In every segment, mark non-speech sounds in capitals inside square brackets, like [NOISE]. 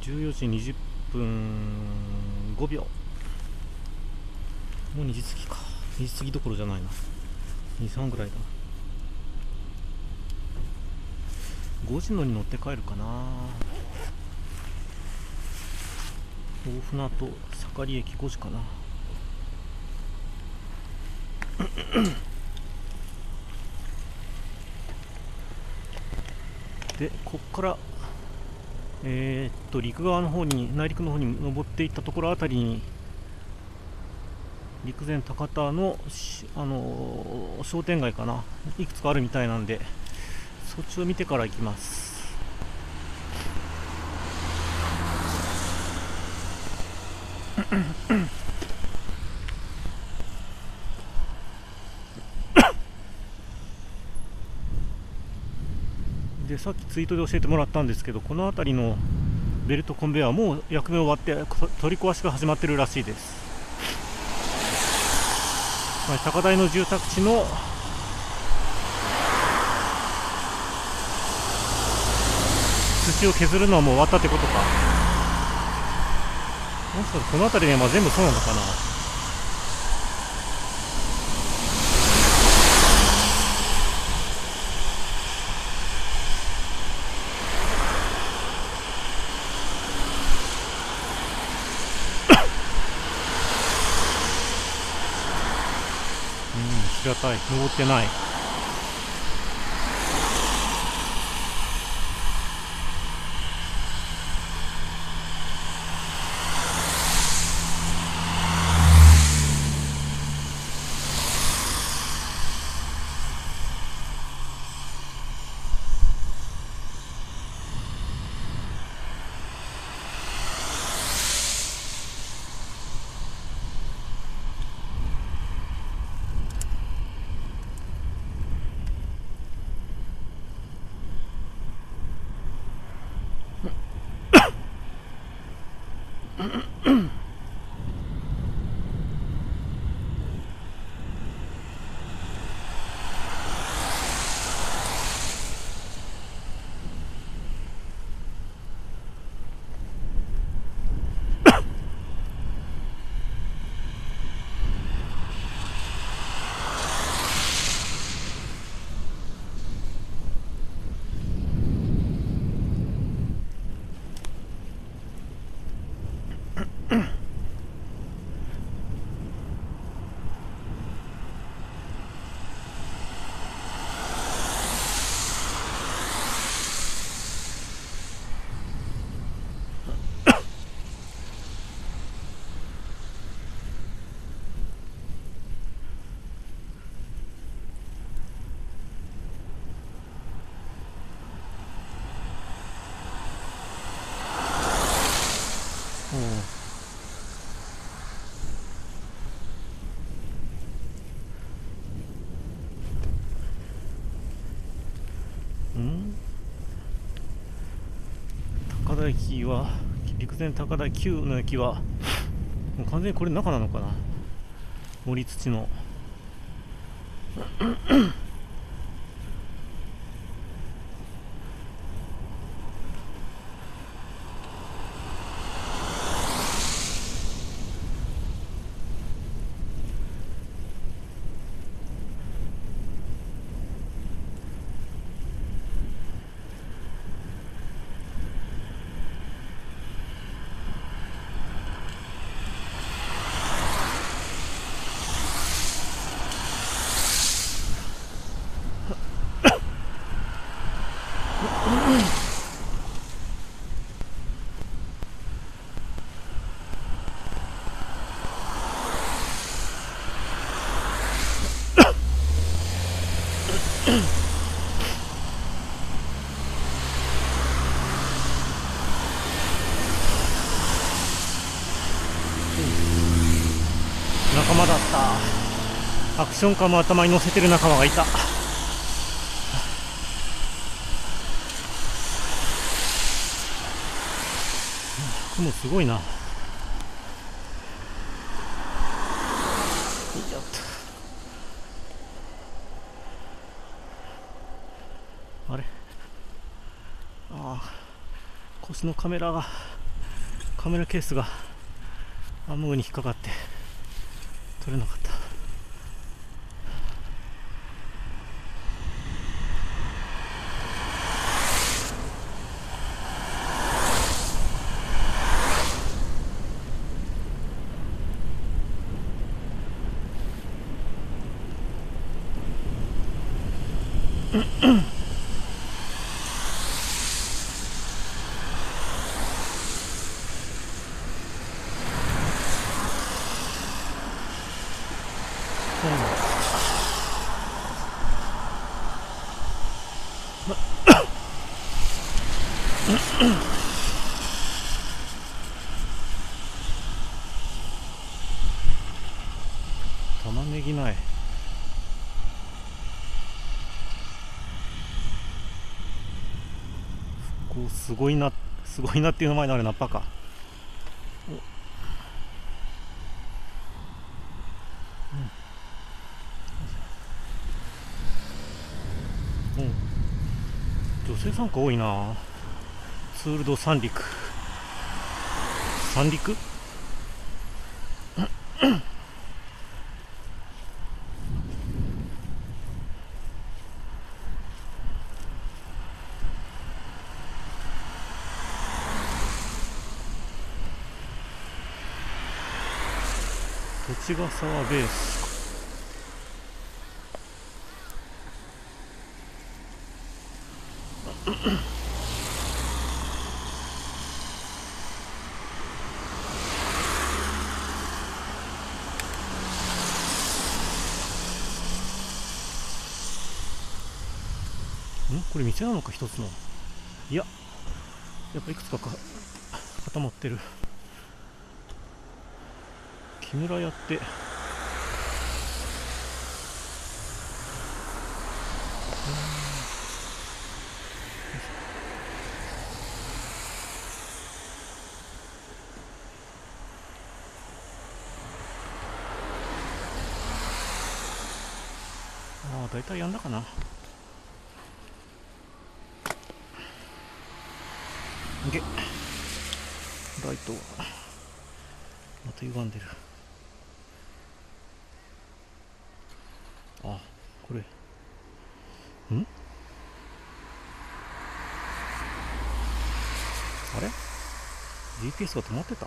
14時20分5秒。もう2時過ぎか。2時過ぎどころじゃないな。2時半ぐらいだ5時のに乗って帰るかな。大船渡盛り駅5時かな。でこっからえーっと陸側の方に内陸の方に登っていったところあたりに陸前高田のあのー商店街かな。いくつかあるみたいなんでそっちを見てから行きます。さっきツイートで教えてもらったんですけどこの辺りのベルトコンベヤーもう役目終わって取り壊しが始まってるらしいです、まあ、高台の住宅地の土を削るのはもう終わったってことか。もしかしてこの辺りね、まあ、全部そうなのかな。うん平たい登ってないうん台駅は陸前高台旧の駅は完全にこれ中なのかな。森土の仲間だったアクションカーも頭に乗せてる仲間がいた。雲すごいな。あれ？ああ腰のカメラがカメラケースがアムに引っかかって取れなかった玉ねぎないこうすごいなすごいなっていう名前のあれナッパか。おうん。女性参加多いな。ツールド三陸。三陸？栃ヶ沢ベース。ん？これ道なのか一つの？いややっぱいくつかか固まってる。木村屋って。ああ大体やんだかな OK ライトがまた歪んでるあこれんあれケースとか止まってた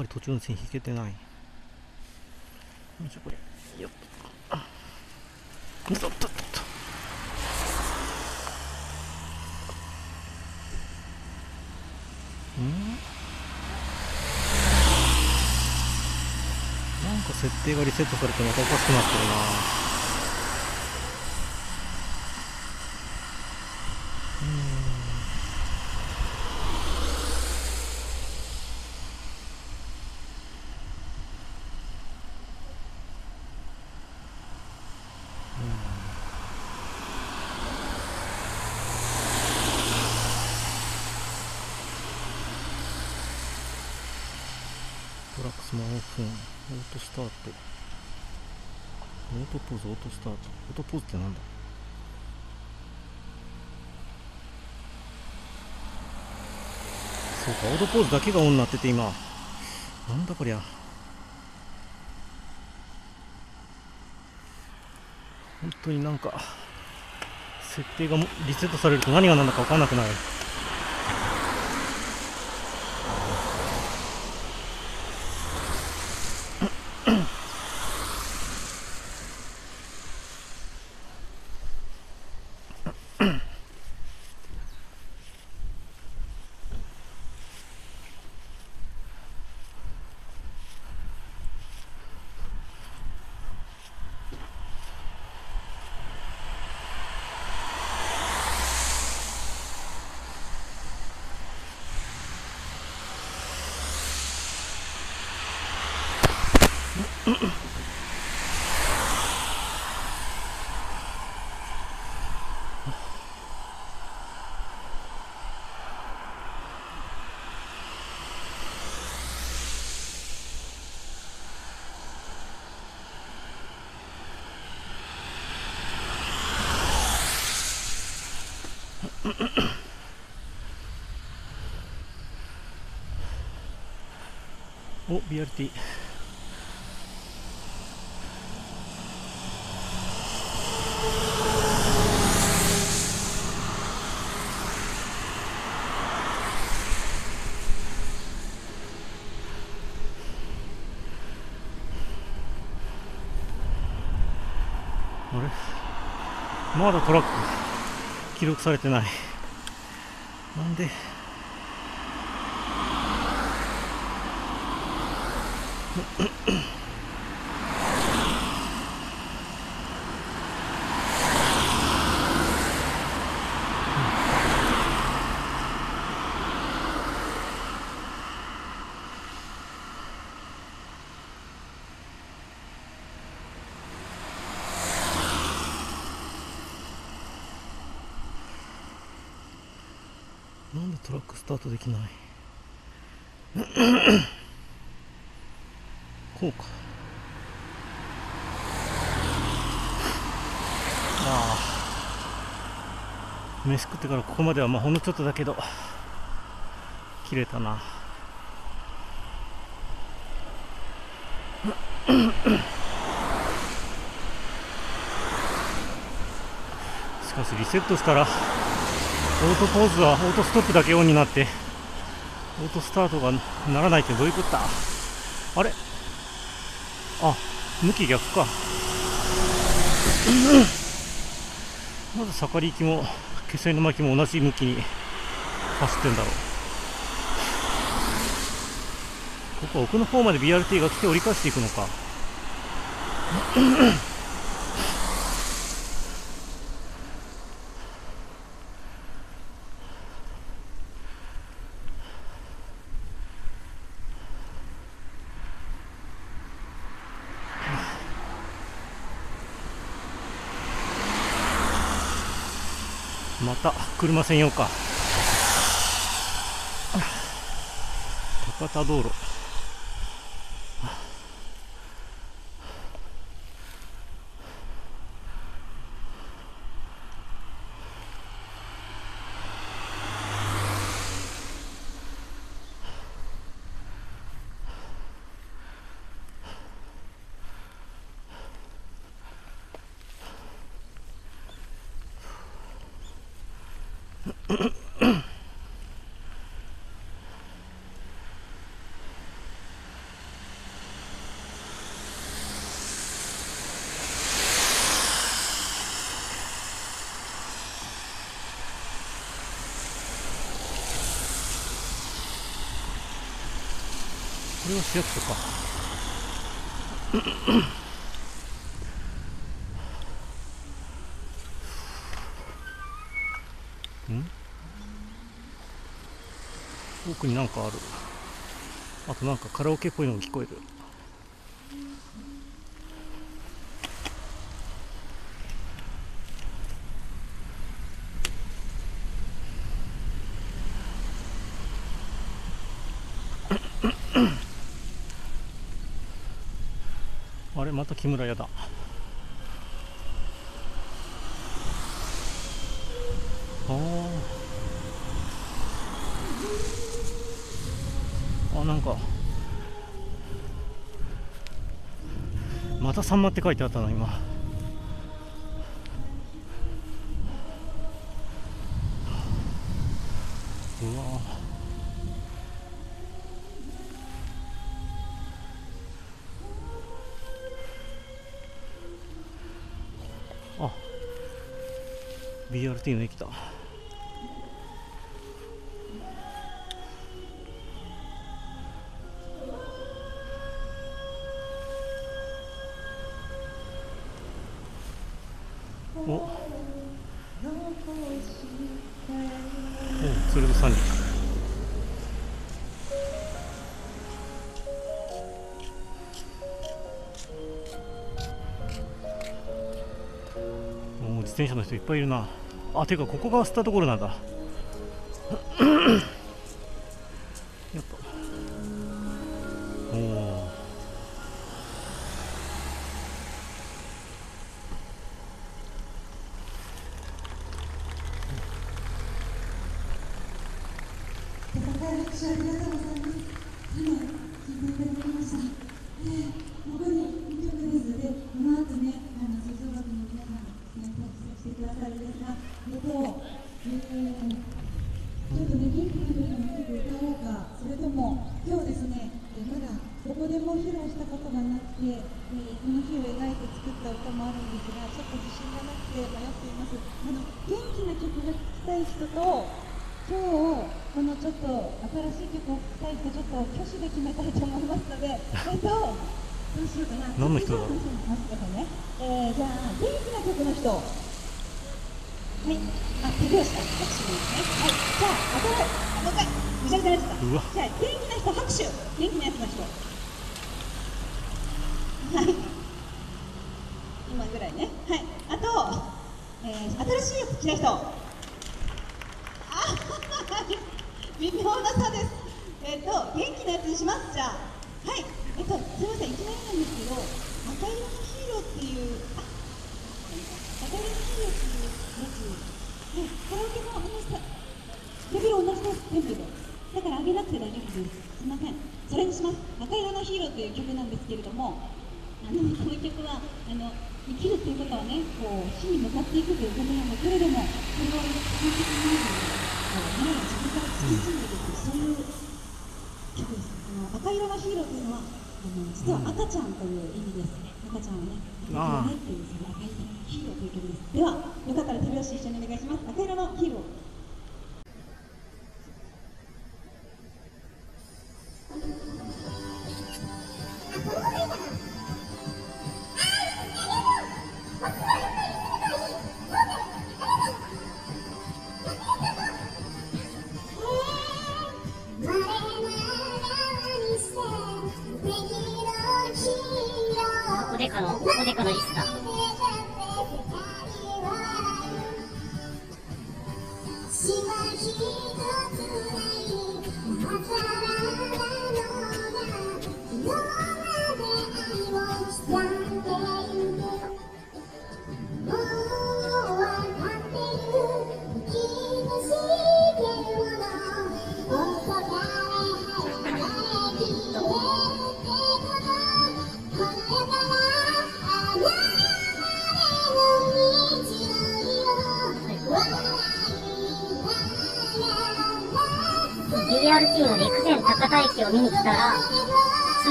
ぱり途中の線引けてない。よいしょこれ。よっ。とよっとっとっと。うん？なんか設定がリセットされてまたおかしくなってるな。トラックスマホフォンオートスタート。オートポーズオートスタート。オートポーズってなんだ？そうかオートポーズだけがオンになってて今。なんだこりゃ。本当になんか設定がリセットされると何が何だか分かんなくなる。BRT あれ？まだトラック？記録されてない。なんで？なんでトラックスタートできないこうかああ飯食ってからここまではまあほんのちょっとだけど切れたな。[COUGHS] しかしリセットしたらオートポーズはオートストップだけオンになってオートスタートがならないってどういうことだ。あれ？あ向き逆か。[COUGHS] まず盛り行きも気仙の巻きも同じ向きに走ってんだろう。ここ奥の方まで BRT が来て折り返していくのかまた車専用か。高田道路。しよっとか。ん？奥になんかある。あとなんかカラオケっぽいのが聞こえる。村屋だ。ああなんか。また「サンマ」って書いてあったな今。っていう駅だ。お。お鶴の三人もう自転車の人いっぱいいるな。あていうかここが捨てたところなんだ。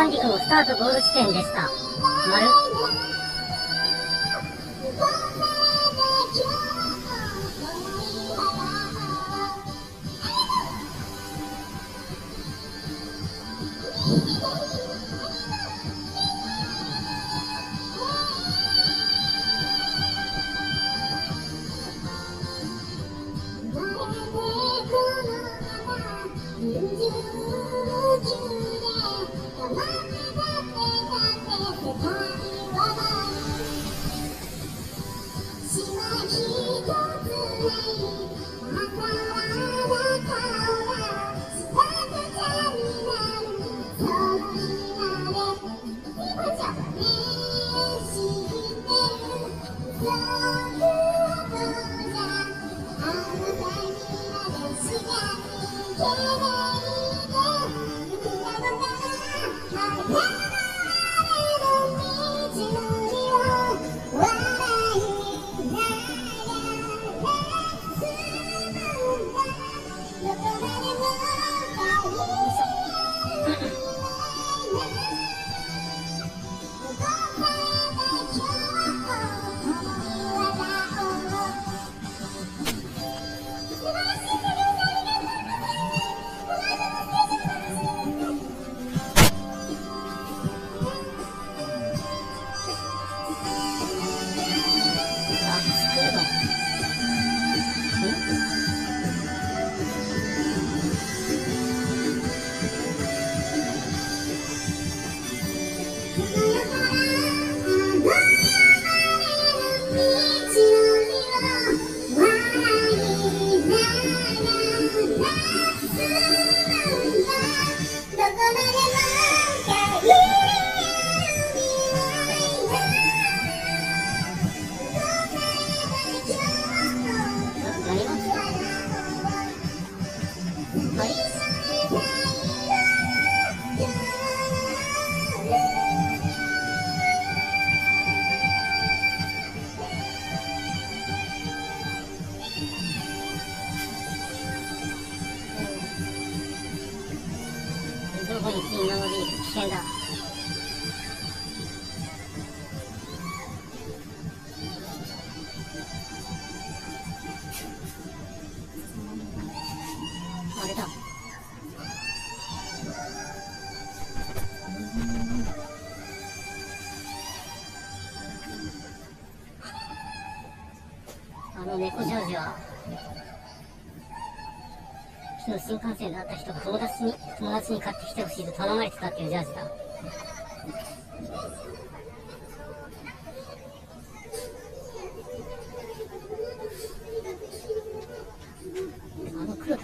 三陸のスタートゴール地点でした。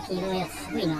一个月吃贵的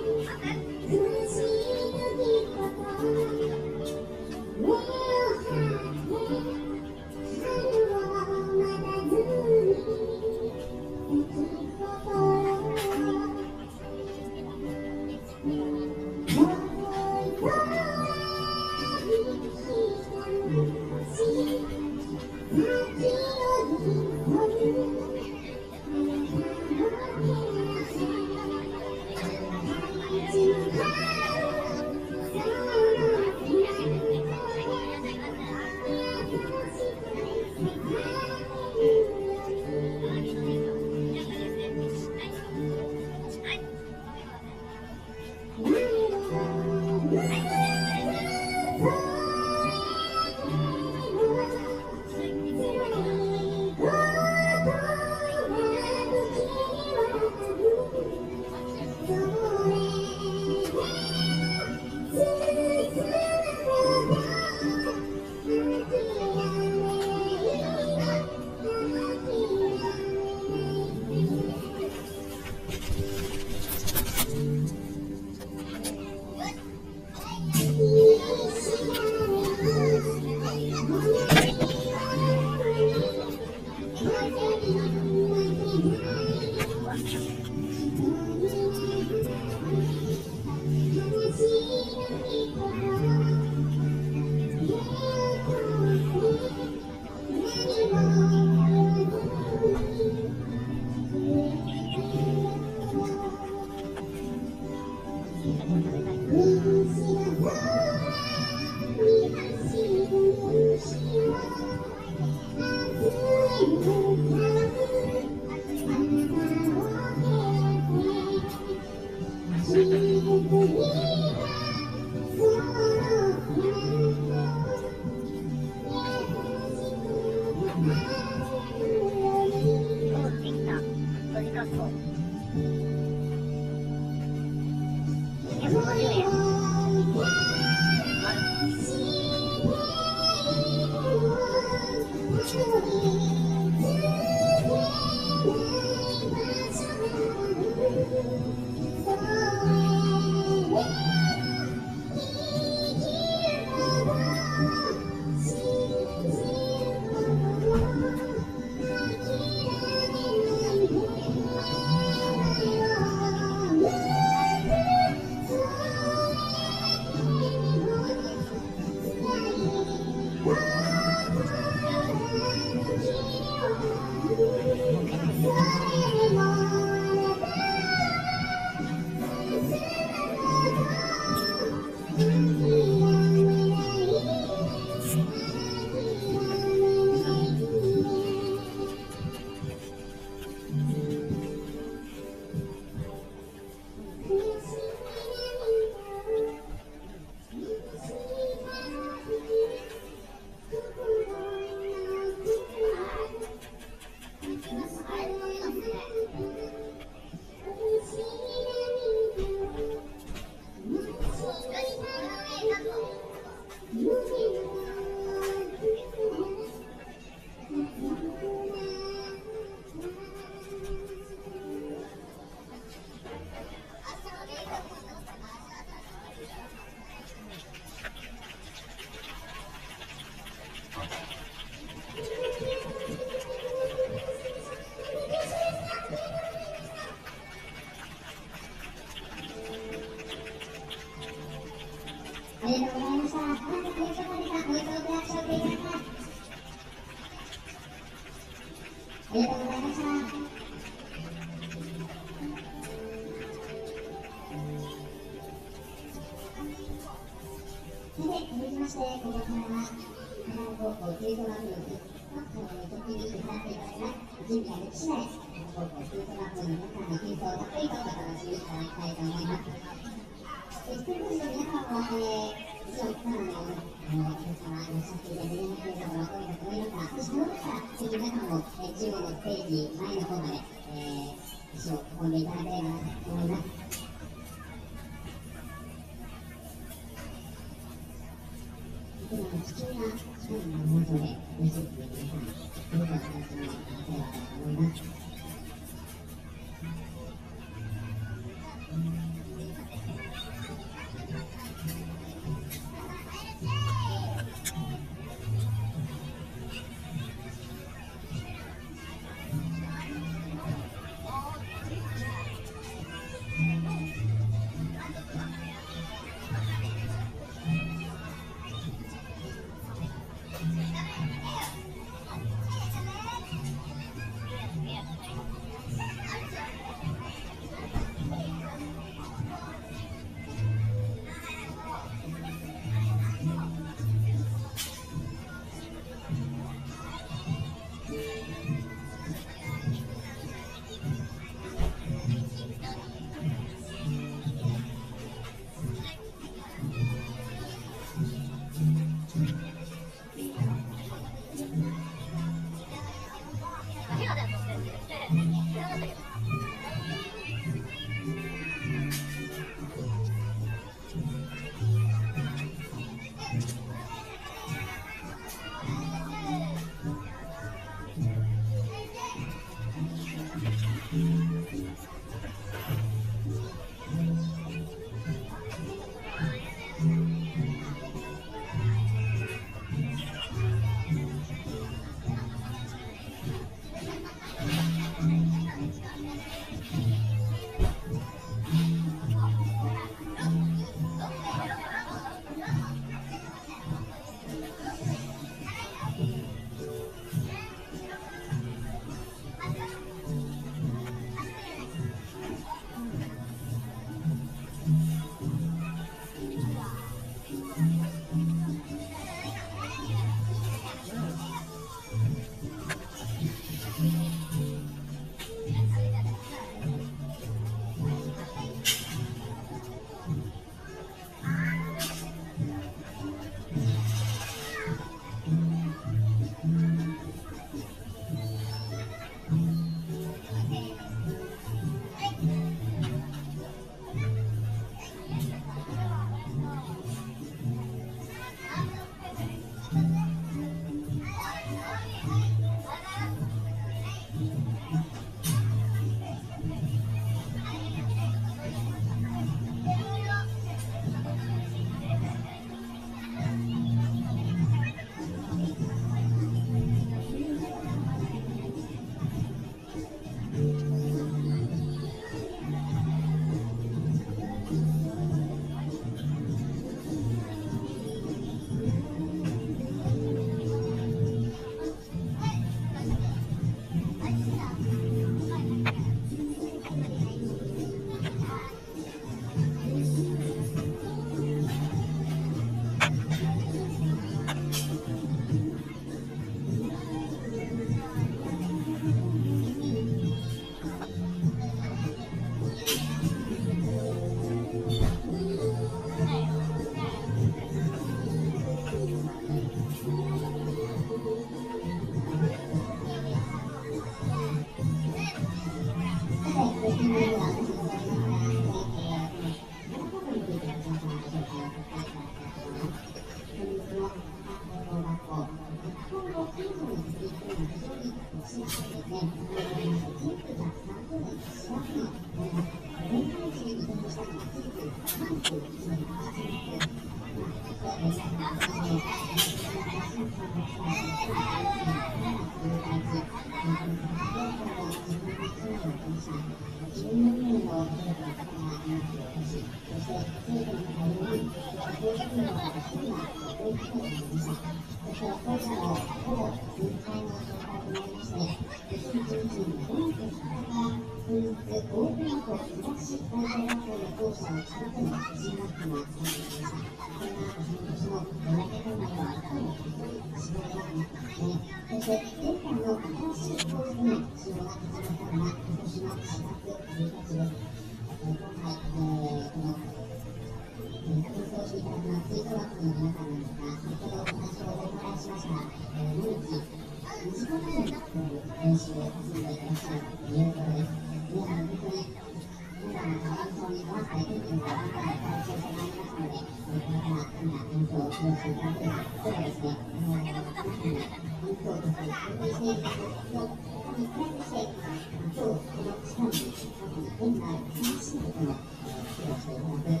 新しいことので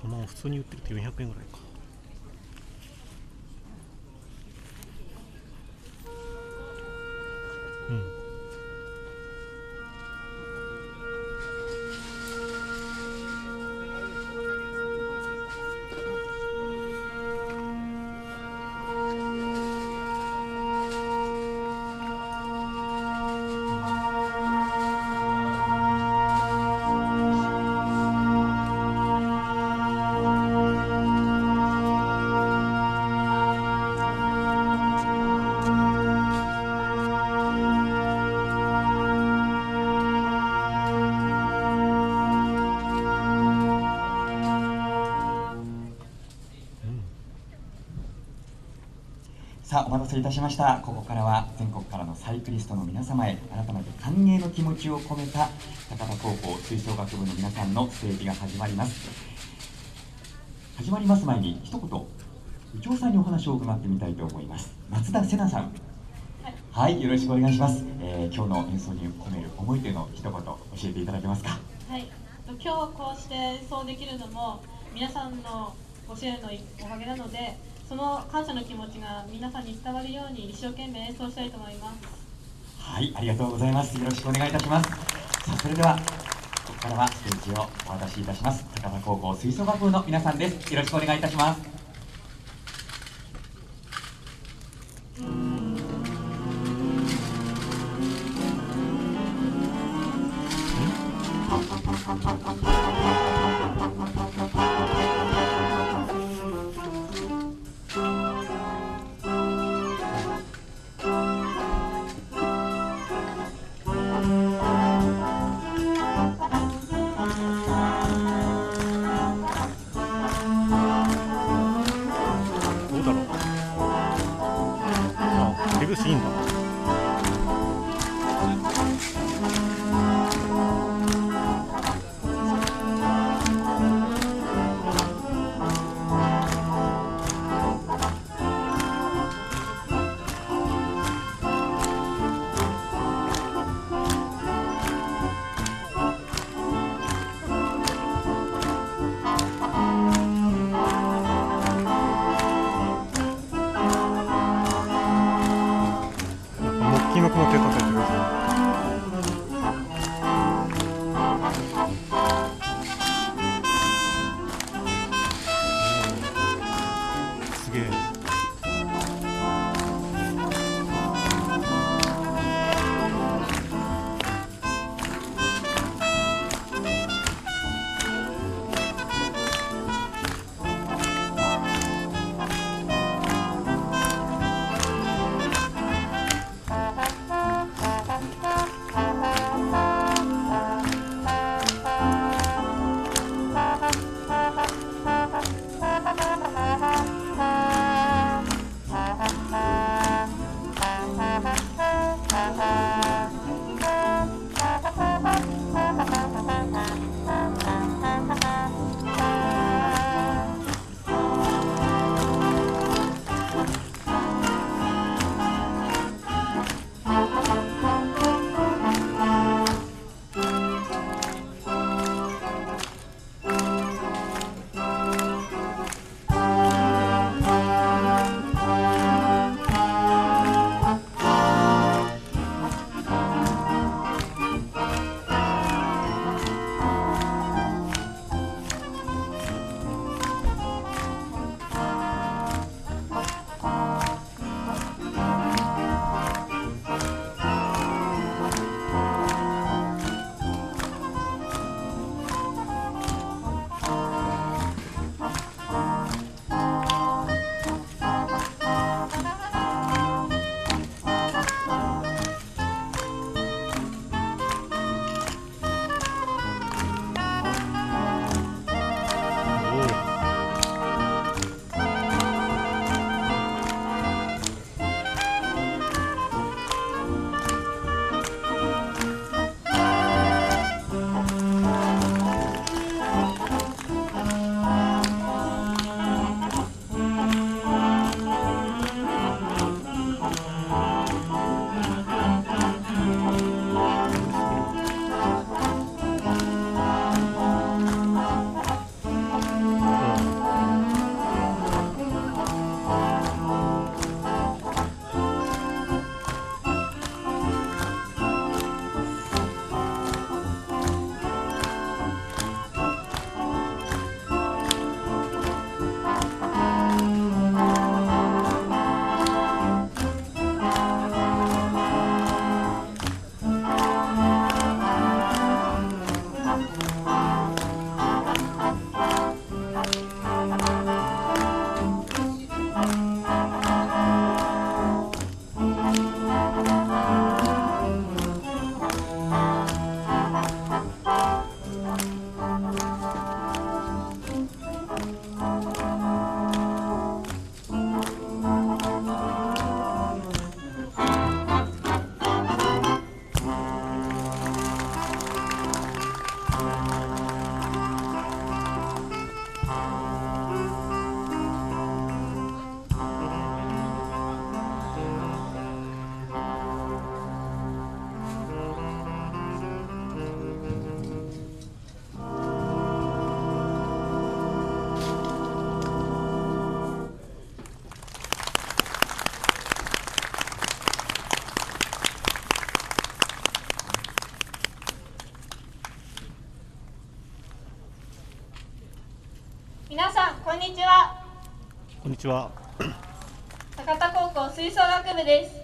そのまま普通に売ってると400円ぐらい。さあお待たせいたしました。ここからは全国からのサイクリストの皆様へ改めて歓迎の気持ちを込めた高田高校吹奏楽部の皆さんのステージが始まります。始まります前に一言部長さんにお話を伺ってみたいと思います。松田瀬奈さん。はい、よろしくお願いします、えー今日の演奏に込める思いというのを一言教えていただけますか？はい、今日こうして演奏できるのも皆さんのご支援のおかげなのでその感謝の気持ちが皆さんに伝わるように一生懸命演奏したいと思いますはい、ありがとうございます。よろしくお願いいたします。さあ、それでは、ここからはステージをお渡しいたします。高田高校吹奏楽部の皆さんです。よろしくお願いいたします。ちは。高田高校吹奏楽部です。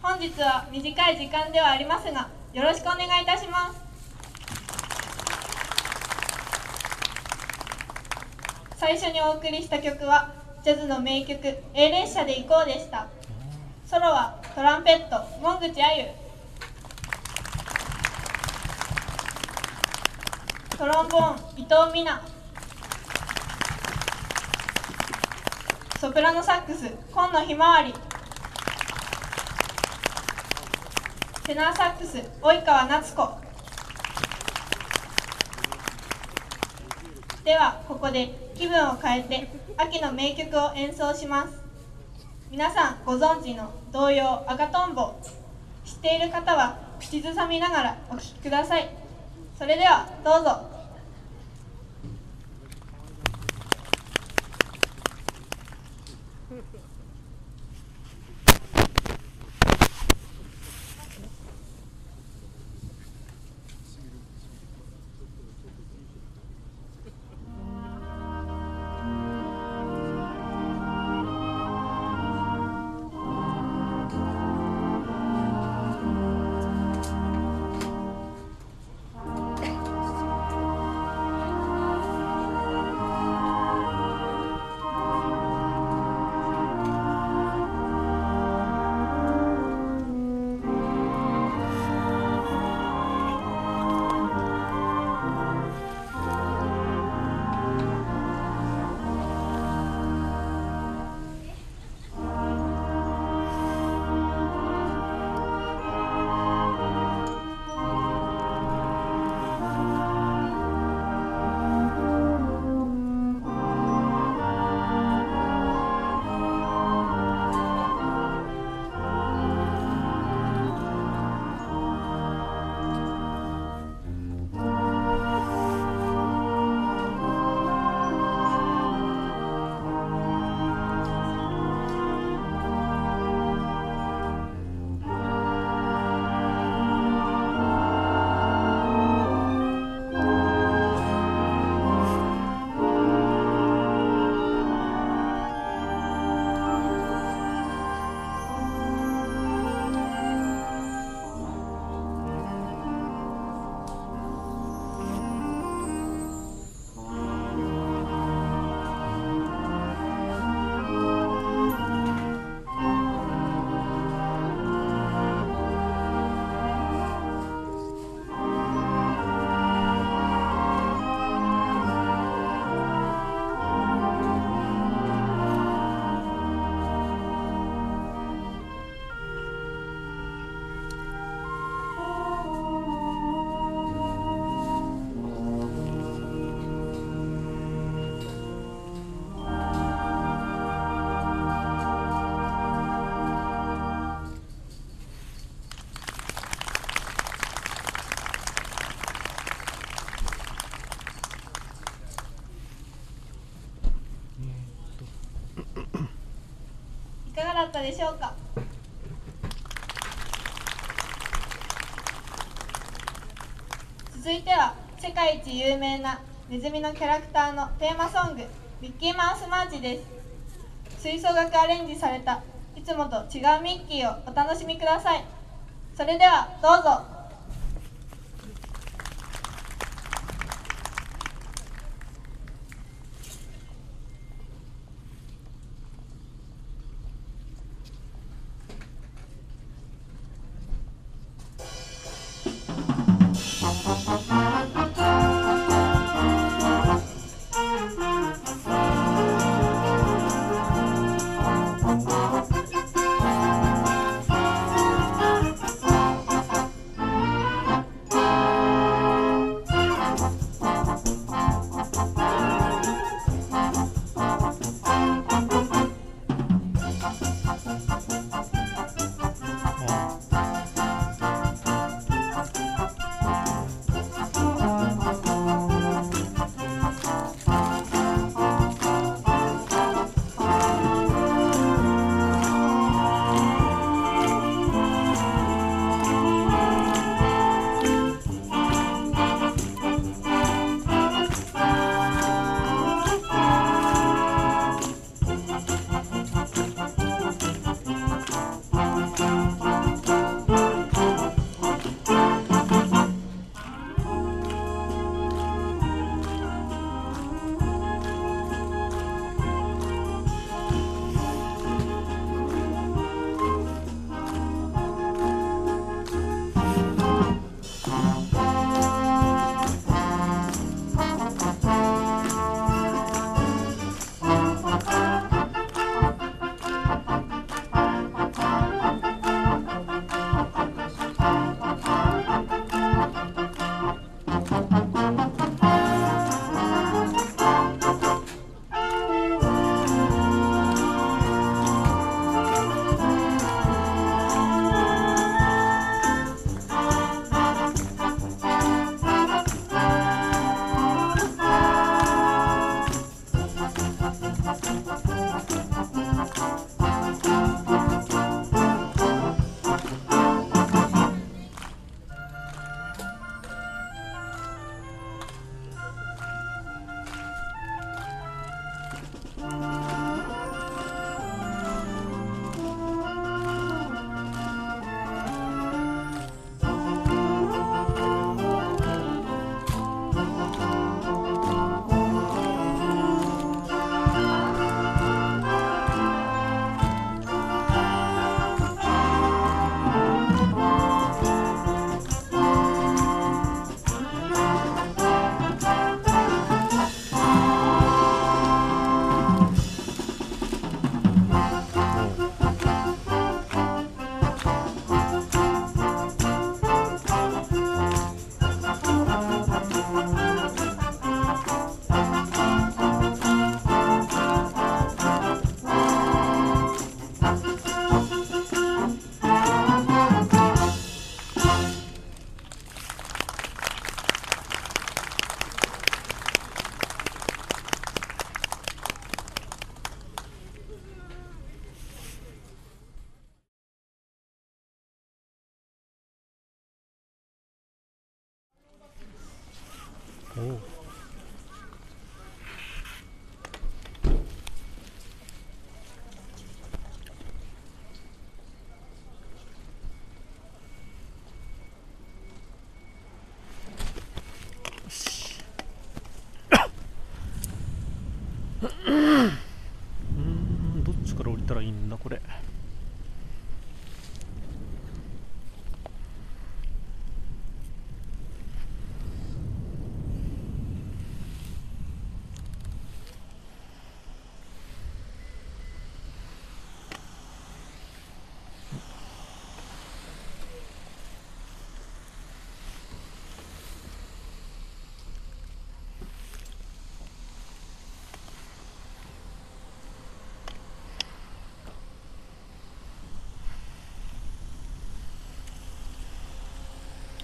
本日は短い時間ではありますがよろしくお願いいたします。最初にお送りした曲はジャズの名曲「A 列車で行こう」でした。ソロはトランペット門口あゆトロンボーン伊藤美奈プラノサックス紺野ひまわり。テナーサックス及川夏子。ではここで気分を変えて秋の名曲を演奏します。皆さんご存知の童謡「赤とんぼ」知っている方は口ずさみながらお聴きください。それではどうぞ。だったでしょうか？続いては世界一有名なネズミのキャラクターのテーマソング「ミッキーマウスマーチ」です。吹奏楽アレンジされたいつもと違うミッキーをお楽しみください。それではどうぞ「うん。どっちから降りたらいいんだこれ。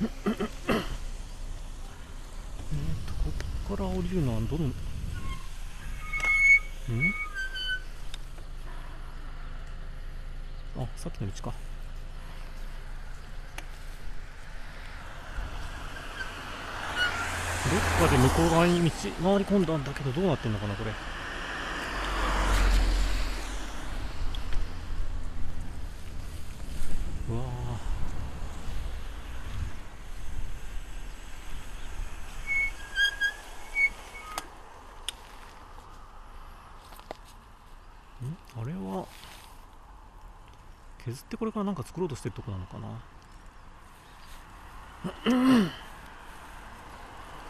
えーとこっから降りるのはどのん？あさっきの道か。どっかで向こう側に道回り込んだんだけどどうなってんのかなこれうわーんあれは削ってこれからなんか作ろうとしてるとこなのかな。[CLEARS THROAT]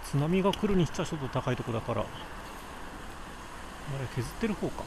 津波が来るにしちゃちょっと高いとこだから。あれ削ってる方か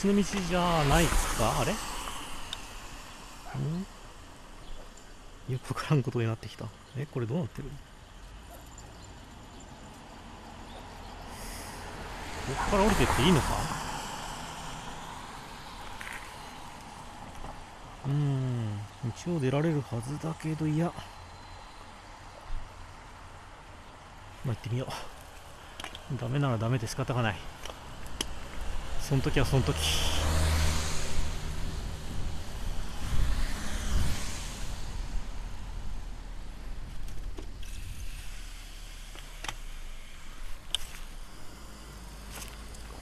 ちの道じゃないか？あれ？ん？よくわからんことになってきた。えこれどうなってる？こっから降りてっていいのか？うん。一応出られるはずだけどいや。まあ行ってみよう。ダメならダメで仕方がない。その時はその時。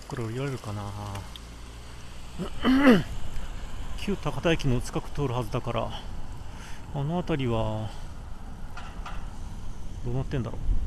これ降りられるかな。[COUGHS] 旧高田駅の近く通るはずだから。あの辺りはどうなってんだろう。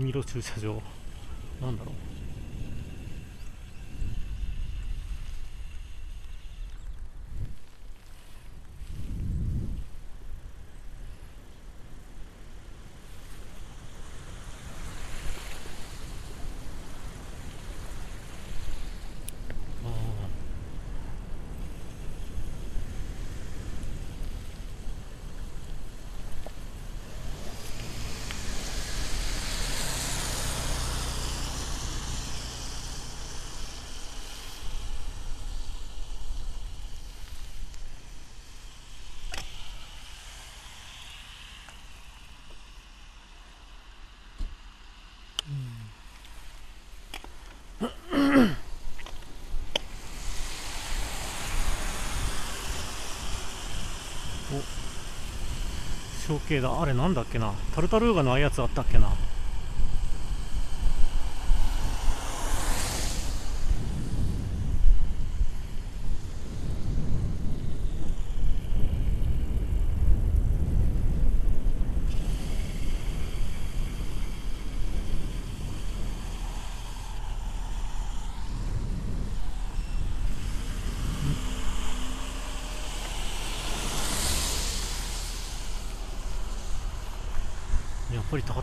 ミロ駐車場なんだろうあー象形だ。あれなんだっけな。タルタルーガのああいうやつあったっけな。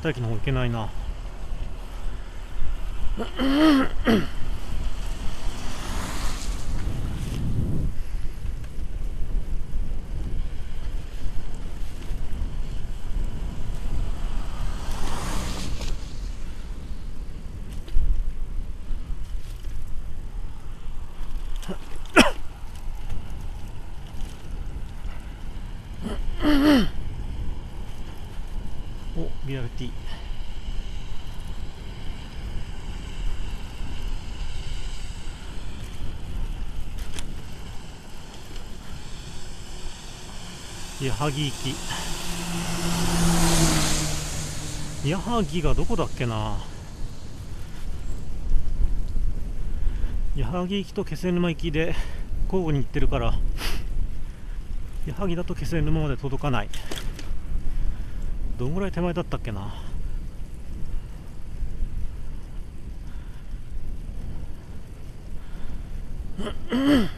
やっぱり高田駅の方行けないなお BRT 矢作行き。矢作がどこだっけな。矢作行きと気仙沼行きで交互に行ってるから矢作だと気仙沼まで届かない。どんぐらい手前だったっけな。う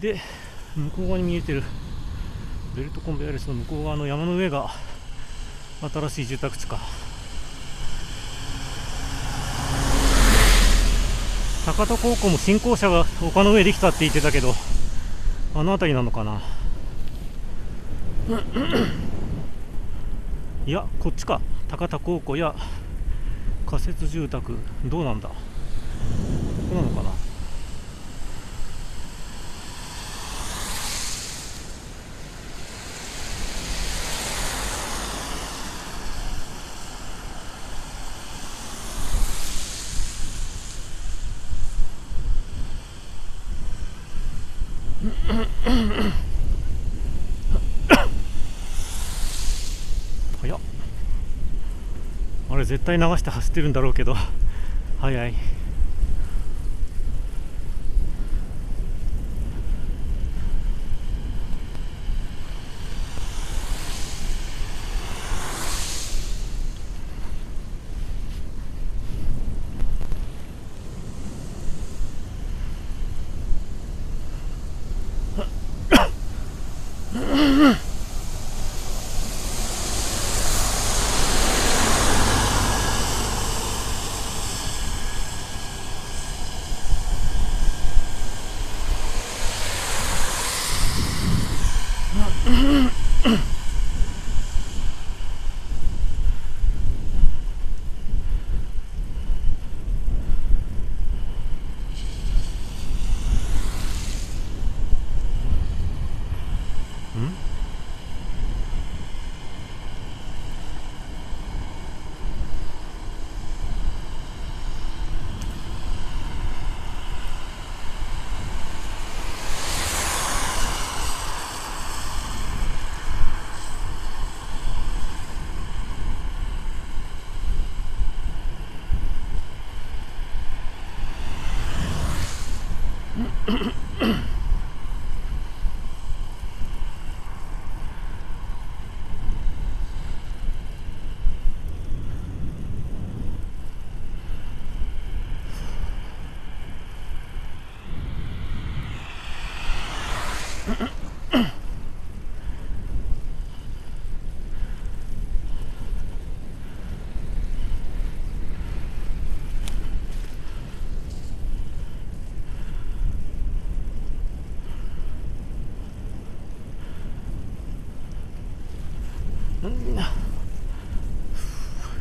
で向こう側に見えてるベルトコンベヤーレスの向こう側の山の上が新しい住宅地か。高田高校も新校舎が丘の上できたって言ってたけどあの辺りなのかな。いやこっちか。高田高校や仮設住宅どうなんだ。ここなのかな。絶対流して走ってるんだろうけど。早い。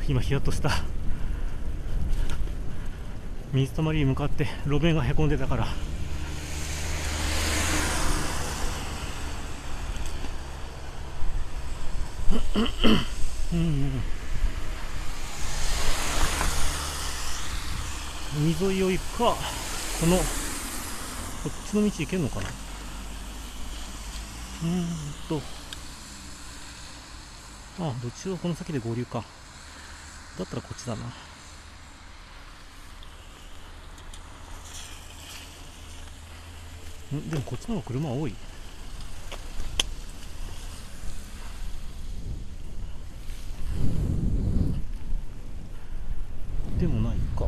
今ヒヤッとした。水たまりに向かって路面がへこんでたから。うん海沿いを行くか。このこっちの道行けるのかな。うんと。あどっちはこの先で合流か。だったらこっちだな。ん？でもこっちの方が車多いでもないか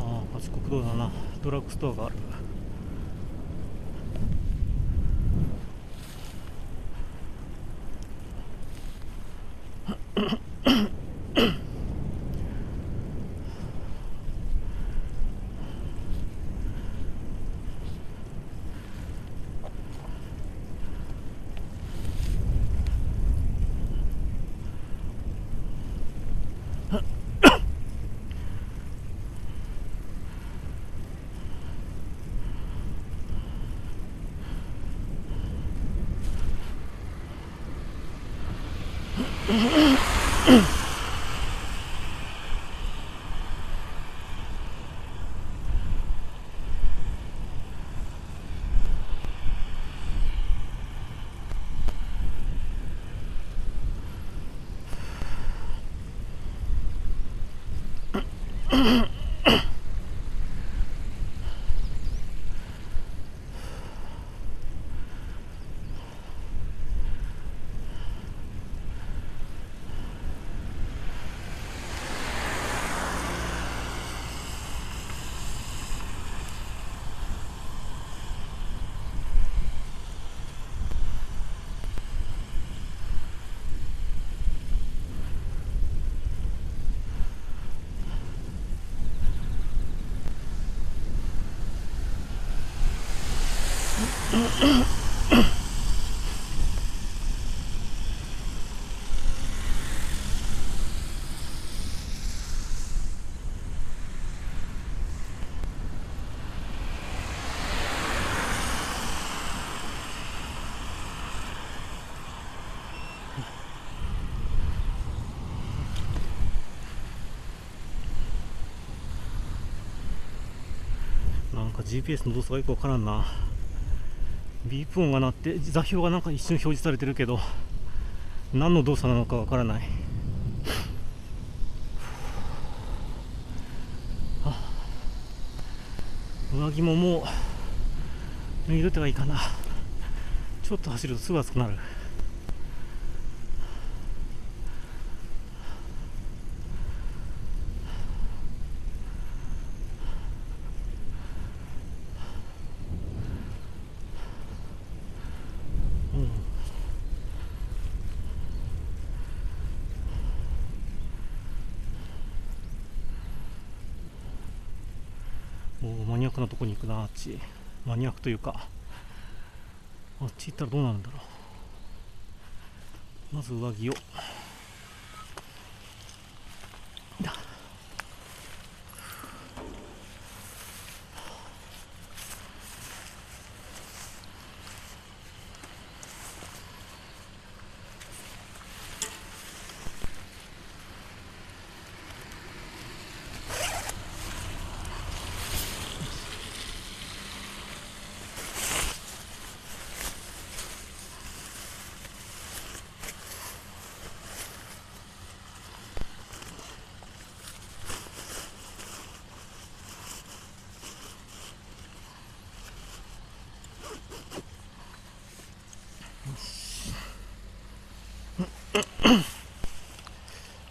ああ、あち国道だな。ドラッグストアがある。GPS の動作がよくわからんな。ビープ音が鳴って座標がなんか一瞬表示されてるけど何の動作なのかわからない。上着ももう脱いどってはいいかな。ちょっと走るとすぐ暑くなるおーマニアックなとこに行くなあっち。マニアックというか。あっち行ったらどうなるんだろう。まず上着をだ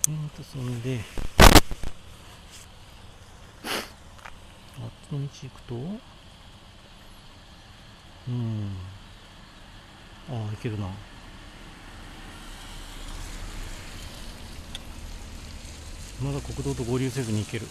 うんとそんであっち行くと？うん。ああ行けるな。まだ国道と合流せずに行ける。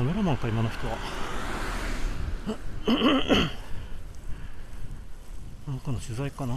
カメラマンか今の人は。[CLEARS THROAT] なんかの取材かな。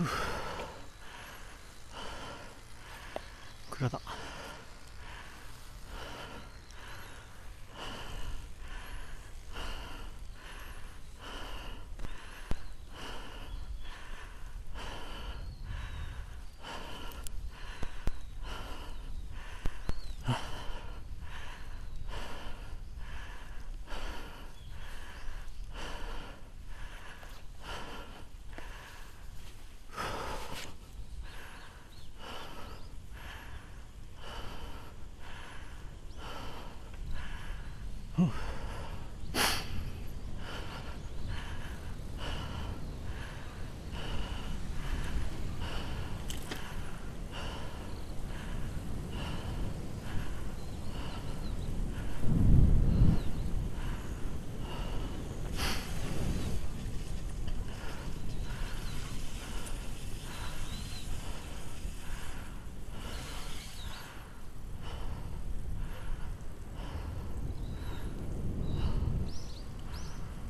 [SIGHS] 蔵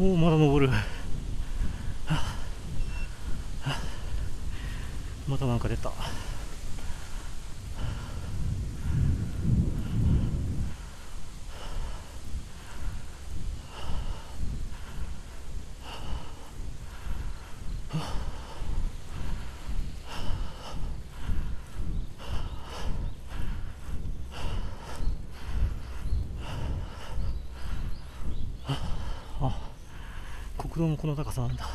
おおまだ登るはあはあまたなんか出た国道もこの高さなんだ。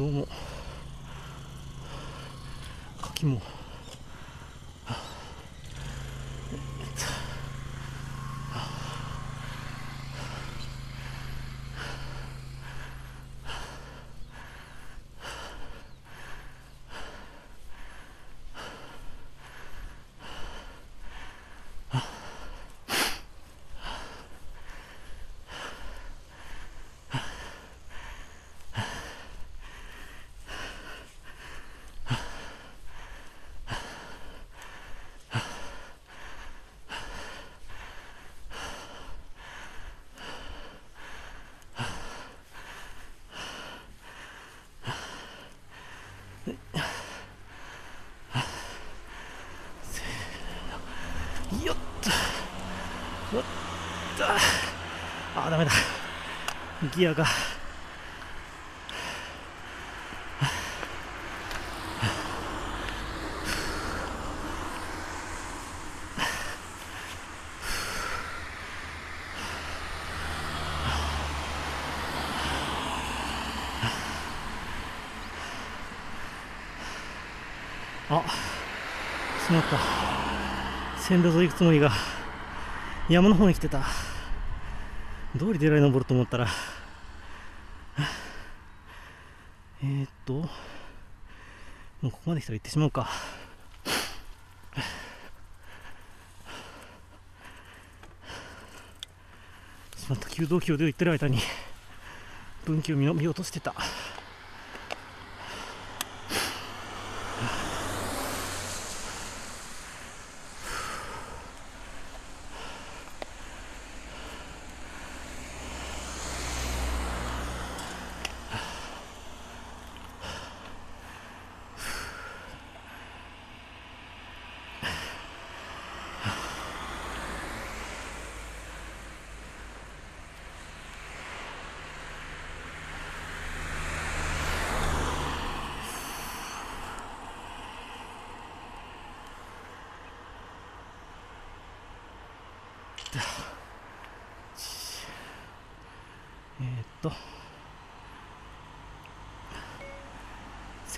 どうも。柿も。ダメだ。ギアが。あしまった。線路沿い行くつもりが。山の方に来てた。どうりでらい登ると思ったら。えー、っともうここまで来たら行ってしまうか。しまった。弓道橋で行ってる間に分岐を見見落としてた。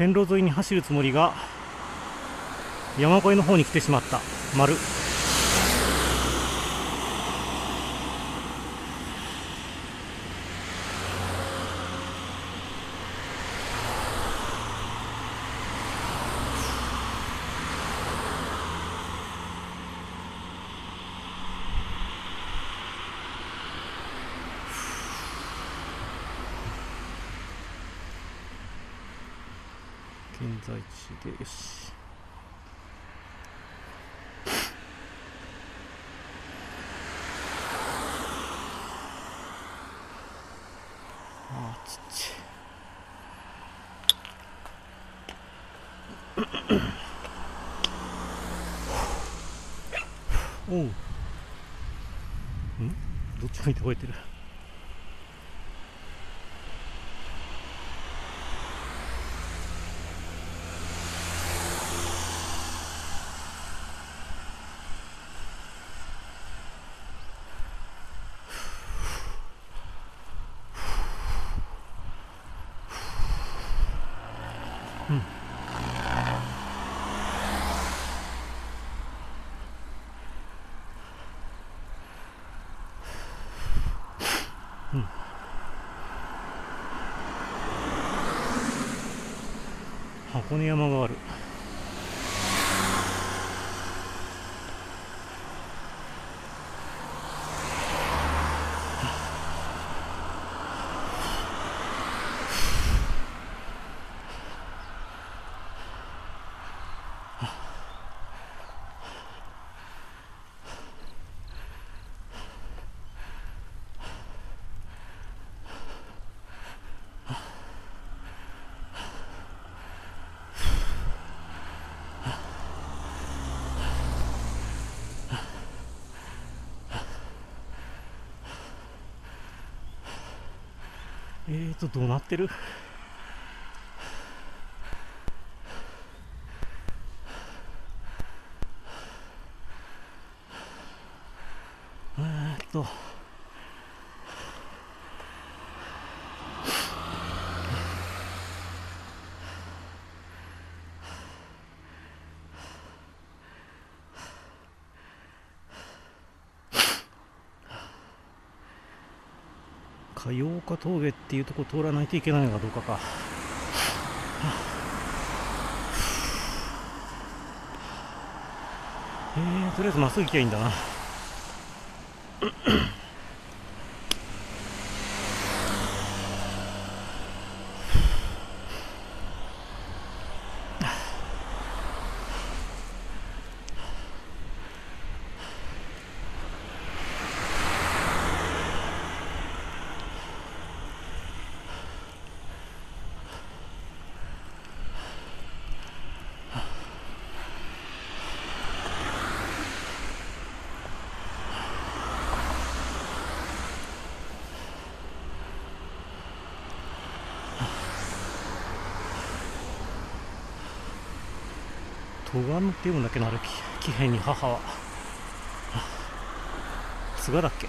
線路沿いに走るつもりが山越えの方に来てしまった。丸。this 山がある。えーとどうなってるえーっと八日峠っていうとこ通らないといけないのかどうかか。えー、とりあえずまっすぐ行きゃいいんだな。戸賀のって読むんだっけなあれき騎兵に母は。津賀だっけ。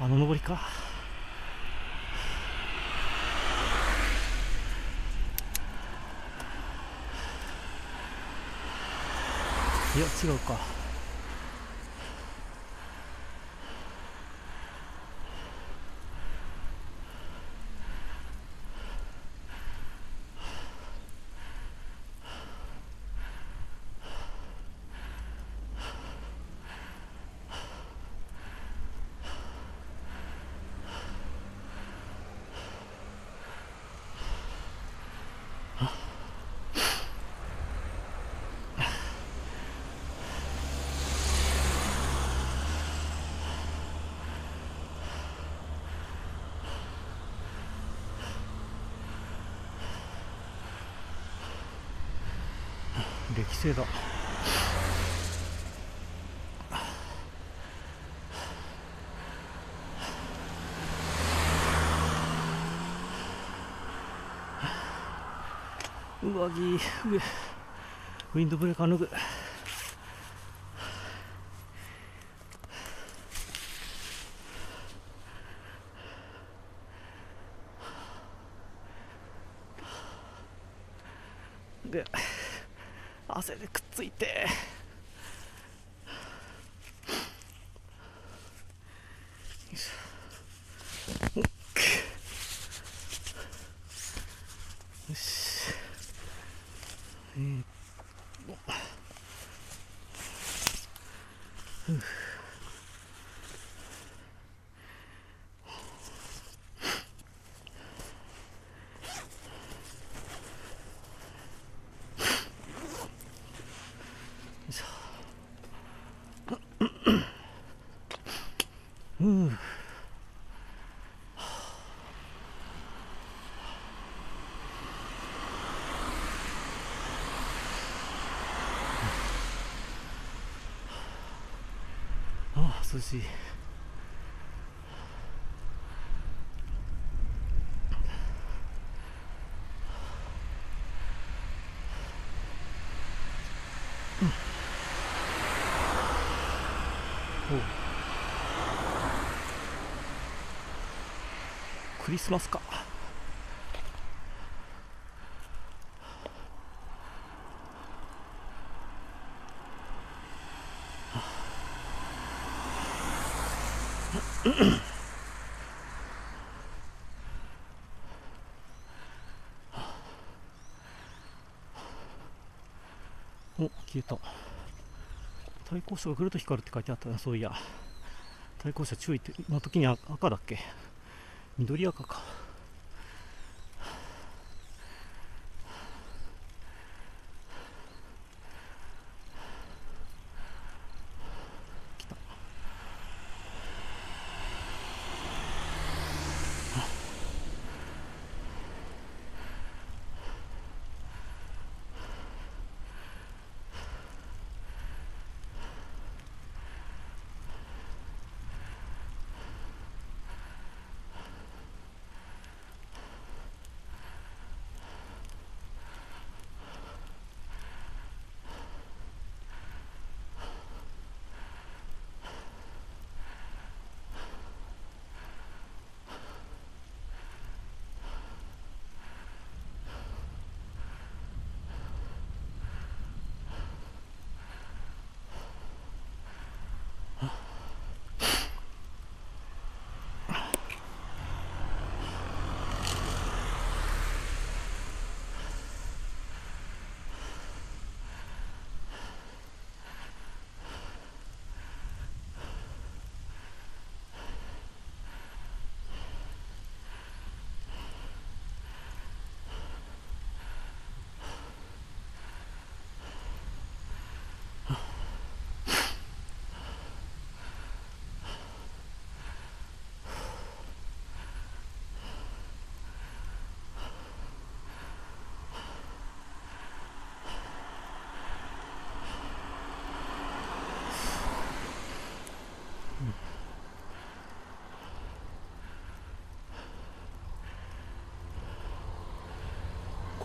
あの登りか。いや違うか。上着上ウィンドブレーカー脱ぐで汗でくっついてよいしょおっくよしえーっとふううん。あ。あ。涼しいおうクリスマスか。お消えた。対向車がぐるっと光るって書いてあったなそういや。対向車注意っての時に赤だっけ？緑赤か。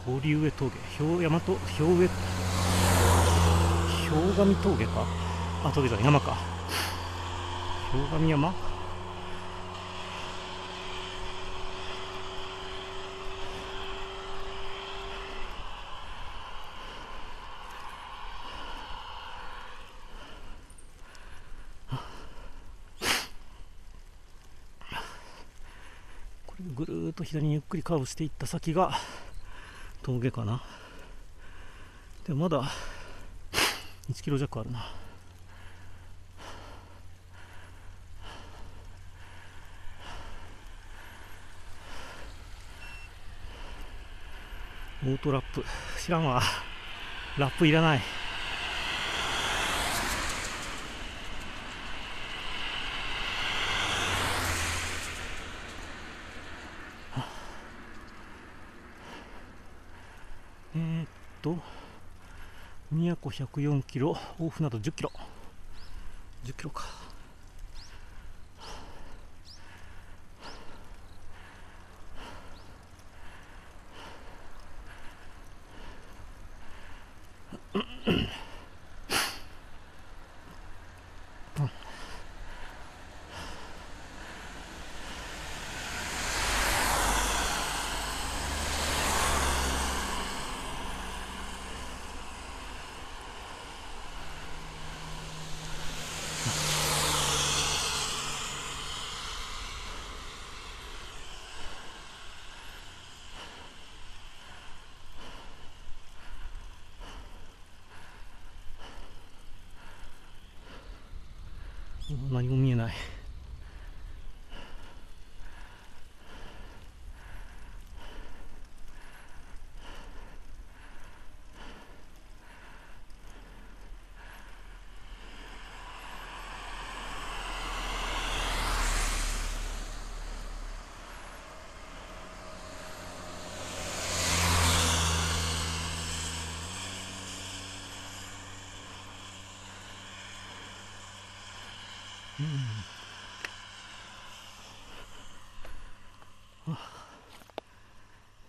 氷上峠氷山と氷上氷上峠か？あ峠じゃ山か。氷上山？ぐるっと左にゆっくりカーブしていった先が峠かな。でまだ1キロ弱あるな。オートラップ。知らんわ。ラップいらないえー、っと宮古104キロ大船渡10キロ。10キロかうん何も見えない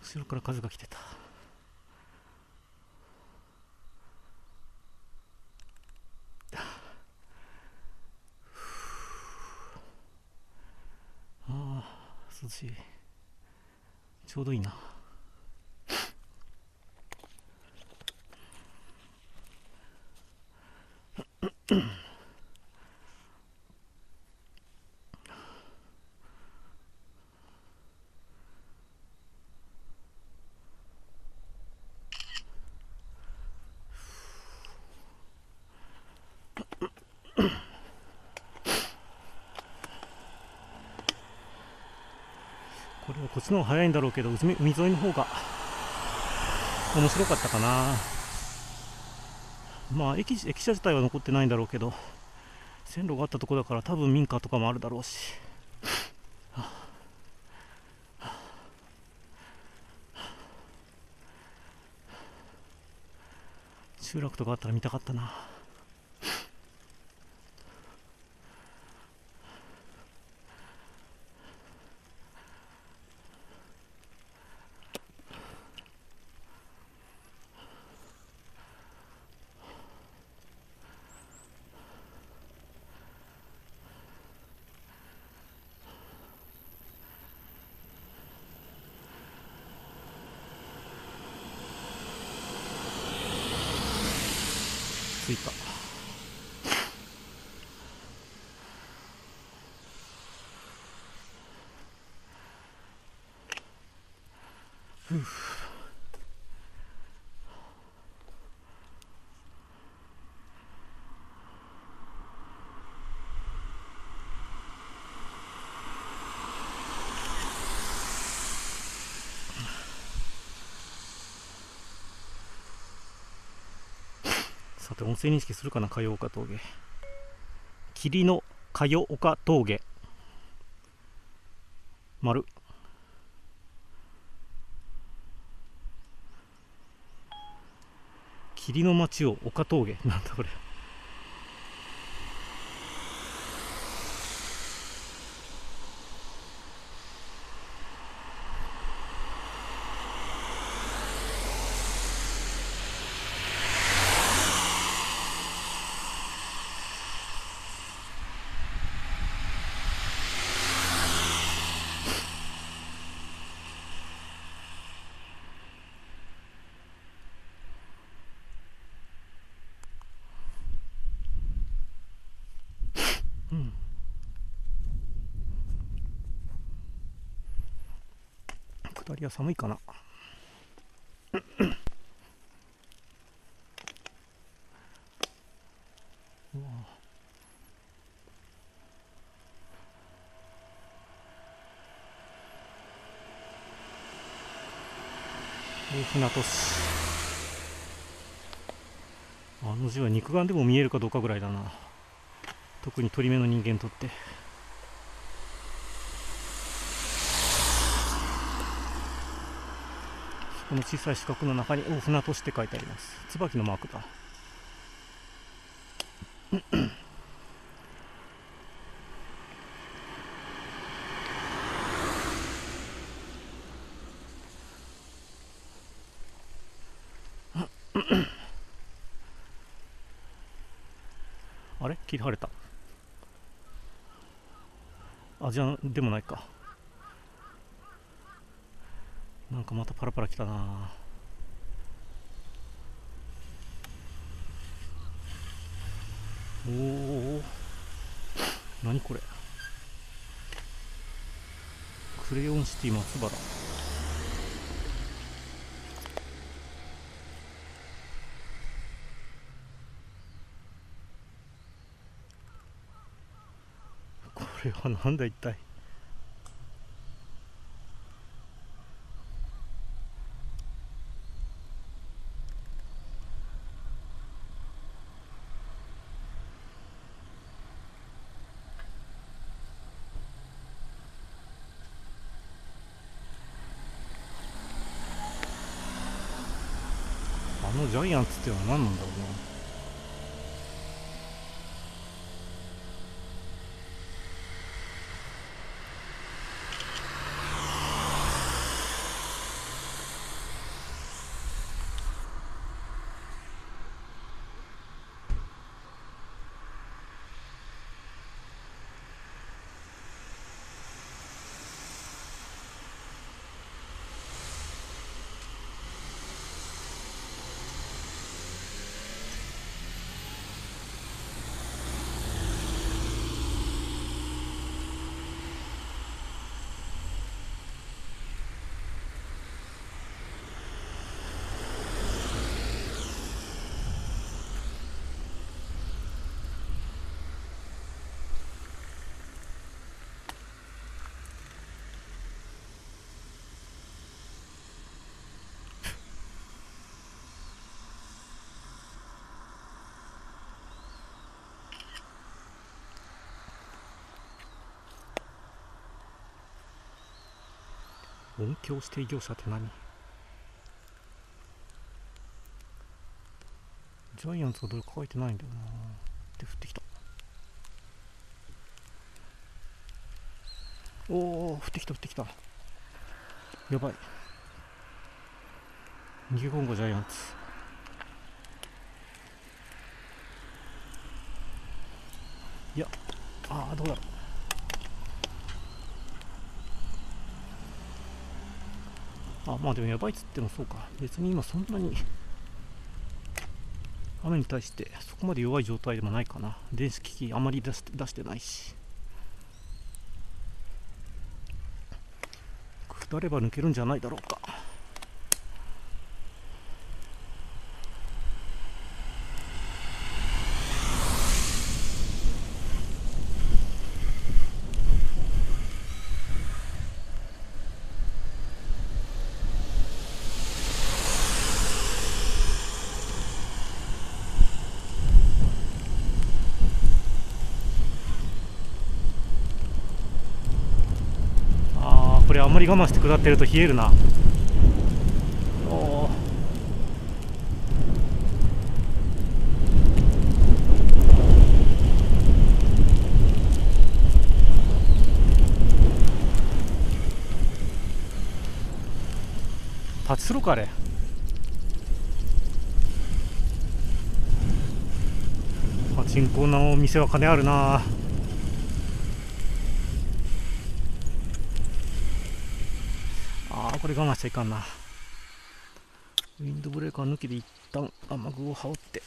後ろから風が来てた。ああ涼しい。ちょうどいいな。これちの方が早いんだろうけど海沿いの方が面白かったかなまあ駅駅舎自体は残ってないんだろうけど線路があったとこだから多分民家とかもあるだろうし集落とかあったら見たかったなって音声認識するかなかよ岡峠。霧のかよ岡峠。丸。霧の町を岡峠。なんだこれ。寒いかな。大船渡市。あの字は肉眼でも見えるかどうかぐらいだな。特に鳥目の人間にとって。この小さい四角の中に大船渡市って書いてあります。椿のマークだ。あれ？切り晴れた。あじゃあでもないかなんかまたパラパラ来たな。おお何これ。クレヨンシティ松原。これはなんだ一体あのジャイアンツってのは何なんだろうな音響指定業者って何？ジャイアンツがどれか書いてないんだよな。で降ってきた。おお降ってきた降ってきた。やばい。逃げ込んだジャイアンツ。いやああどうだろう。あまあでもやばいっつってもそうか。別に今そんなに雨に対してそこまで弱い状態でもないかな。電子機器あまり出して出してないし。下れば抜けるんじゃないだろうかあーこれあんまり我慢して下ってると冷えるな。パチスロかあれ。パチンコのお店は金あるなああこれ我慢しちゃいかんな。ウィンドブレーカー抜きで一旦雨具を羽織って。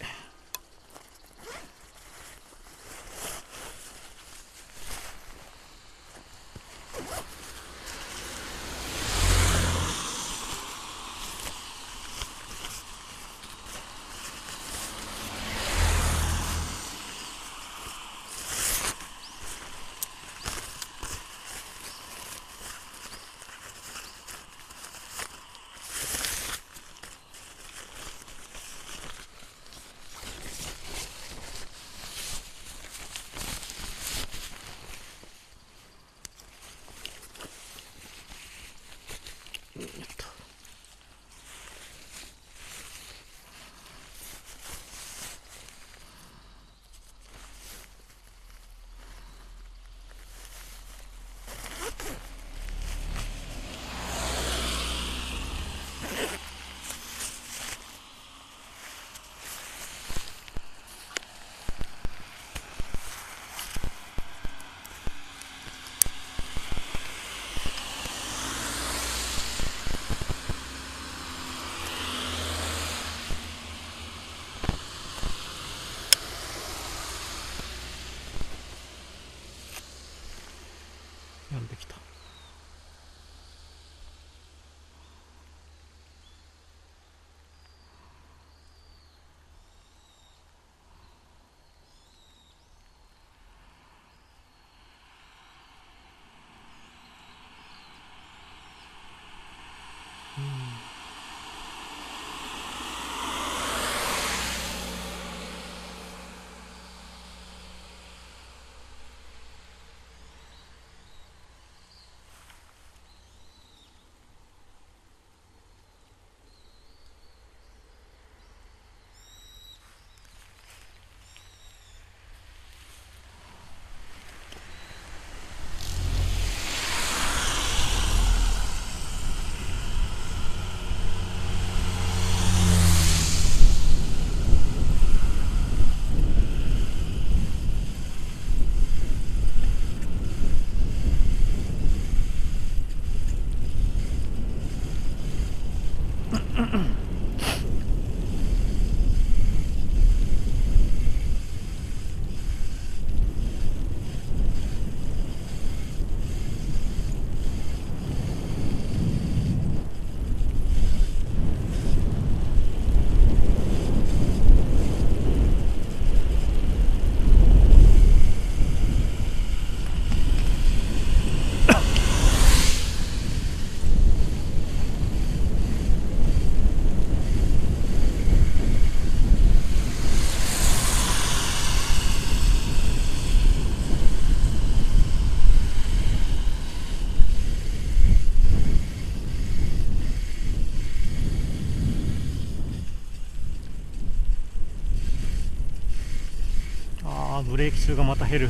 ブレーキ数がまた減る。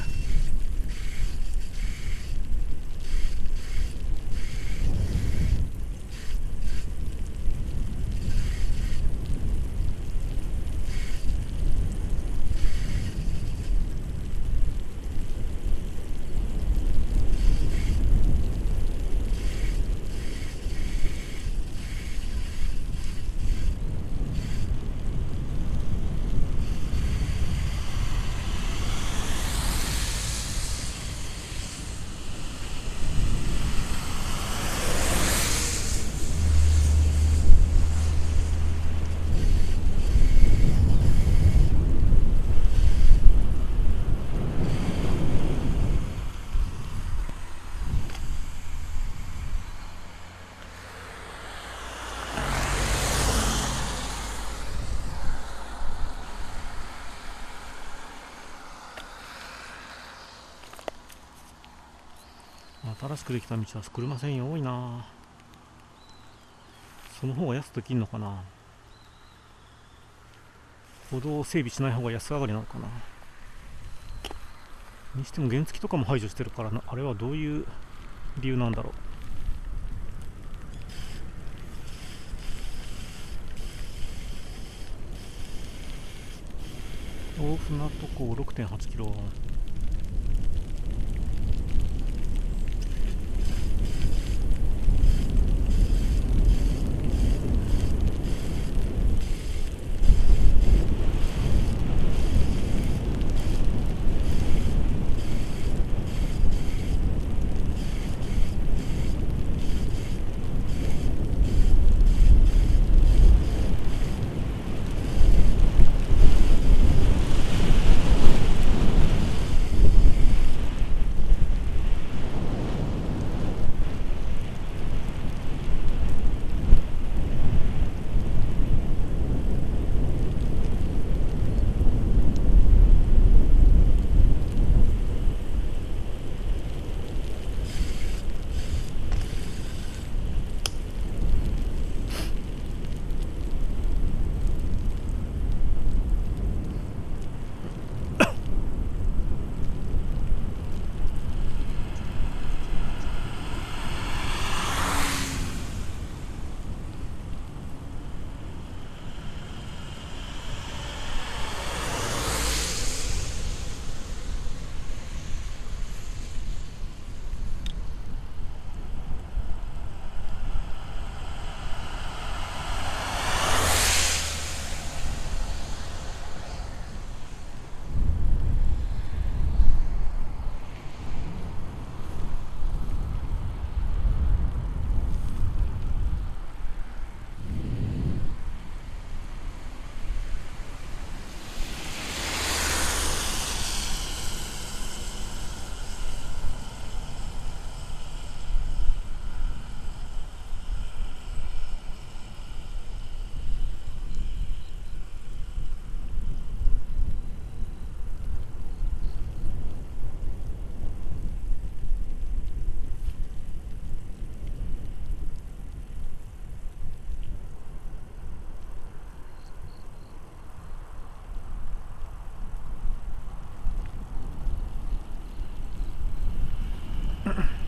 新しくできた道は車専用多いな。その方が安くできんのかな。歩道を整備しない方が安上がりなのかな。にしても原付とかも排除してるからな。あれはどういう理由なんだろう。大船渡港6.8キロ。Mm-mm. [LAUGHS]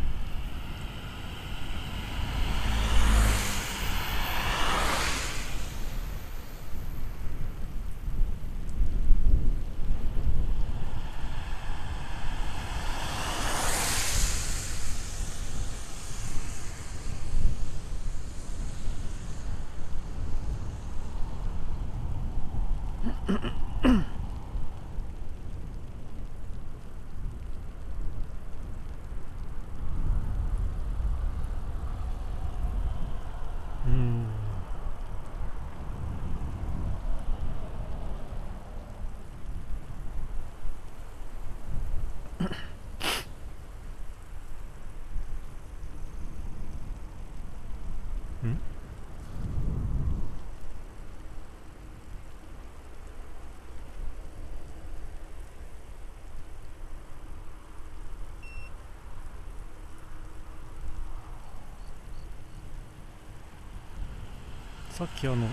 さっきあの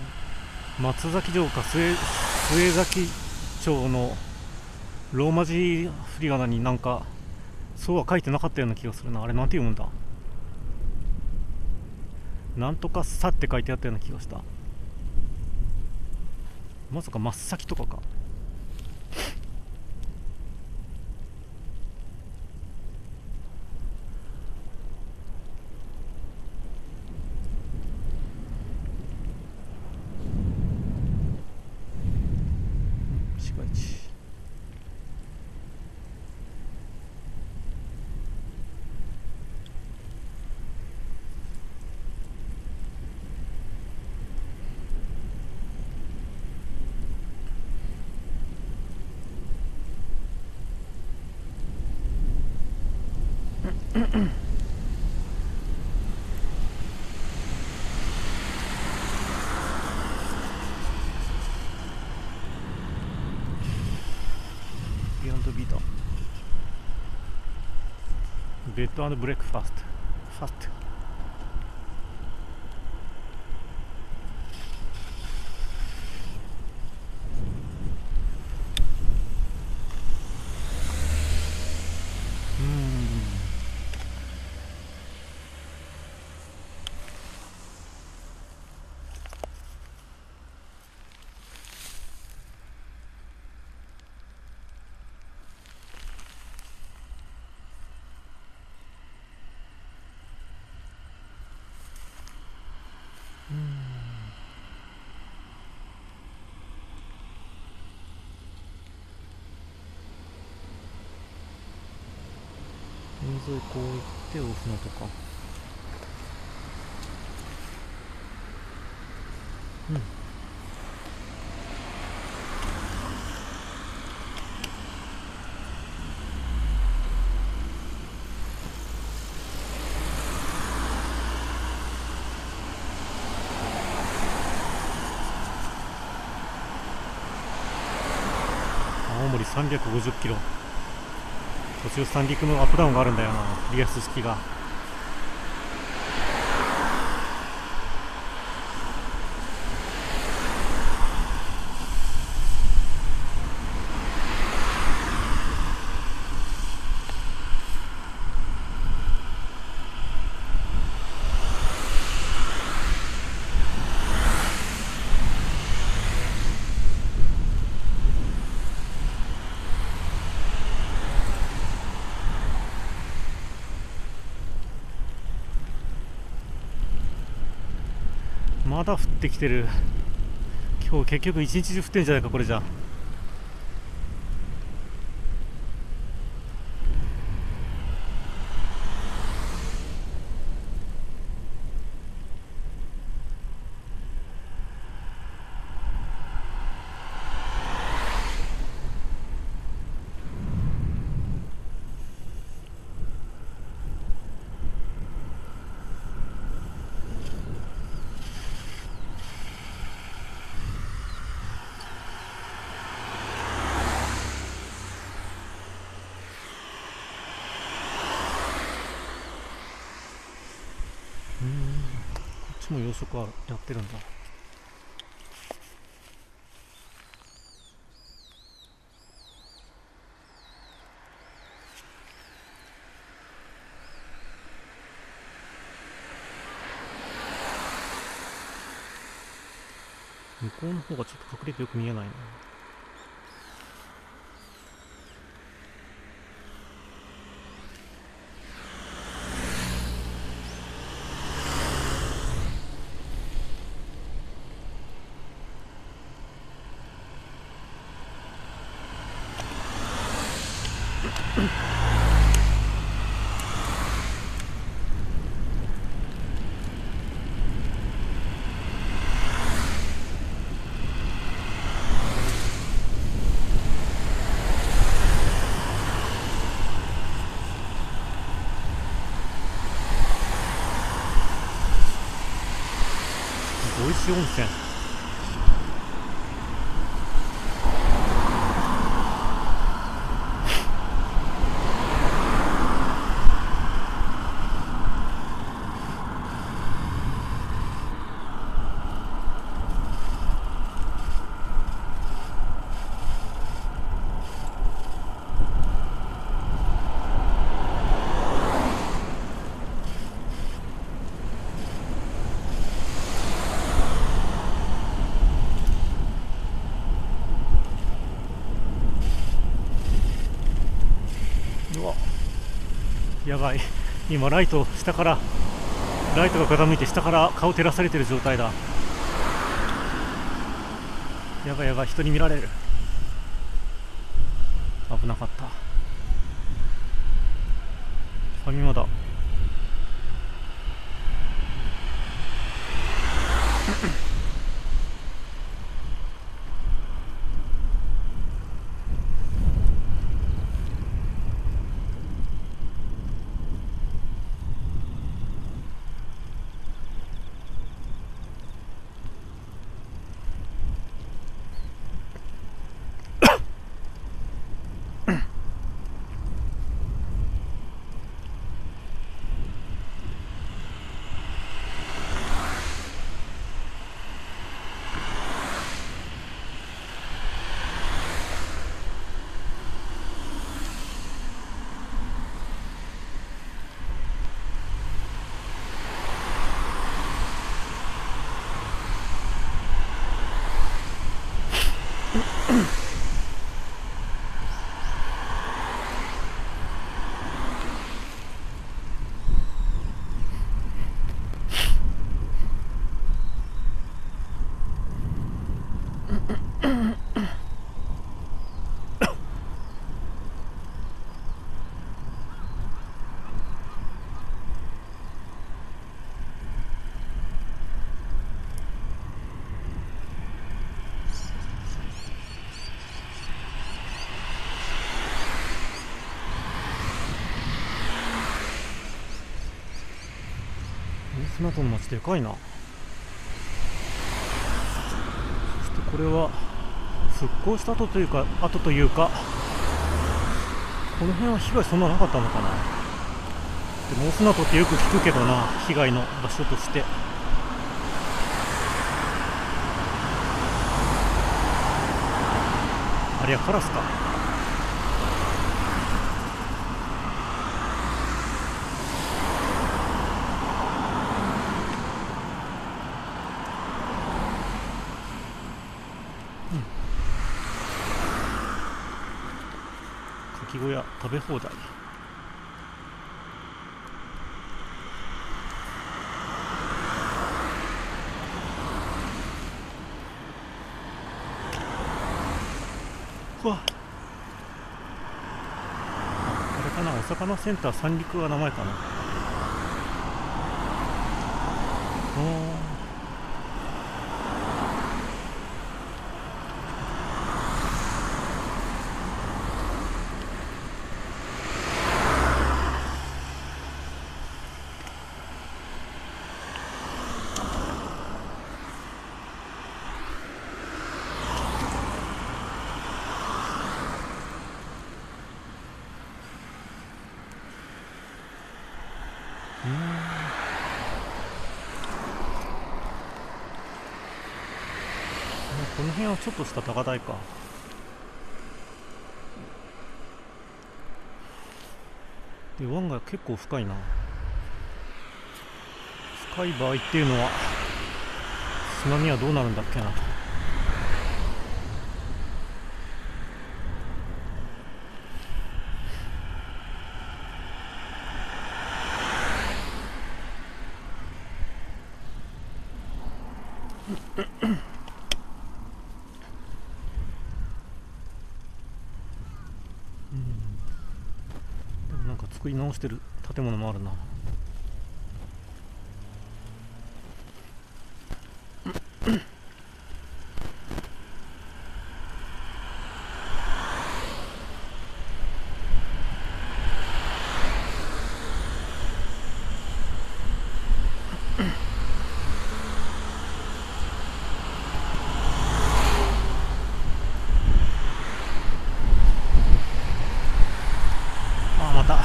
松崎城か末崎町のローマ字ふり仮名になんかそうは書いてなかったような気がするな。あれなんて読むんだ？なんとかさって書いてあったような気がした。まさか真っ先とかか市街地ビヨンドビートベッドブレックファストファストうーん海沿いこう行って大船渡か。うん。青森350キロ。途中三陸のアップダウンがあるんだよなリアス式が。また降ってきてる。今日結局一日中降ってんじゃないかこれじゃうーんこっちも養殖はやってるんだ。向こうの方がちょっと隠れてよく見えないな。美味しい温泉やばい今ライト下からライトが傾いて下から顔照らされてる状態だ。やばいやばい人に見られる危なかったファミマだ船戸の町でかいな。そしてこれは復興した後というか後というかこの辺は被害そんななかったのかな。でも大船渡ってよく聞くけどな被害の場所として。あれはカラスかき小屋べ放題。うわ。あれかなお魚センター三陸は名前かなおーこの辺はちょっとした高台か。で湾が結構深いな。深い場合っていうのは津波はどうなるんだっけなでもなんか作り直してる。建物もあるなあまた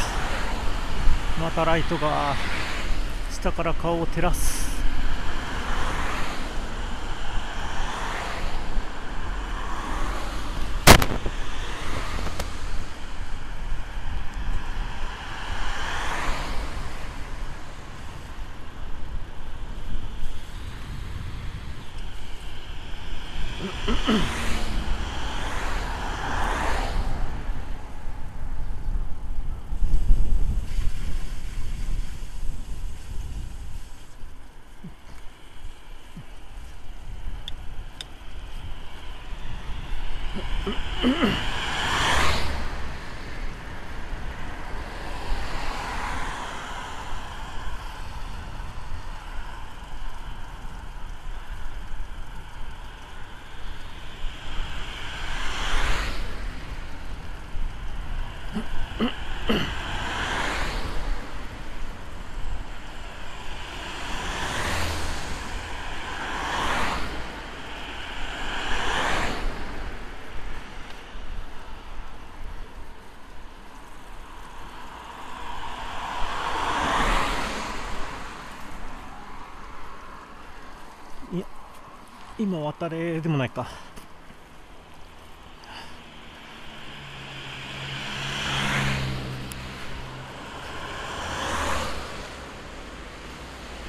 またライトが下から顔を照らす。今渡れでもないか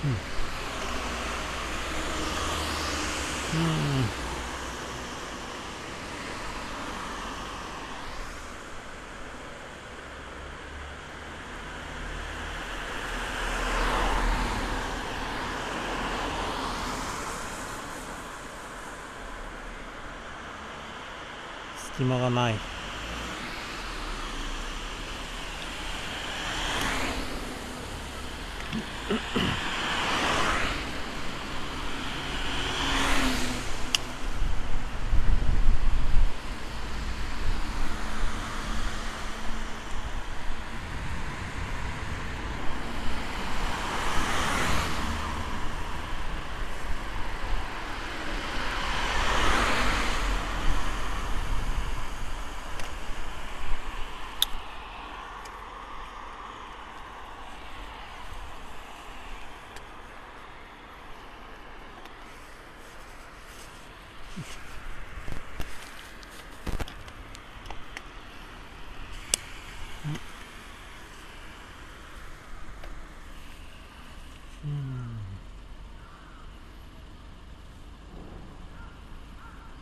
うんうん隙間がない。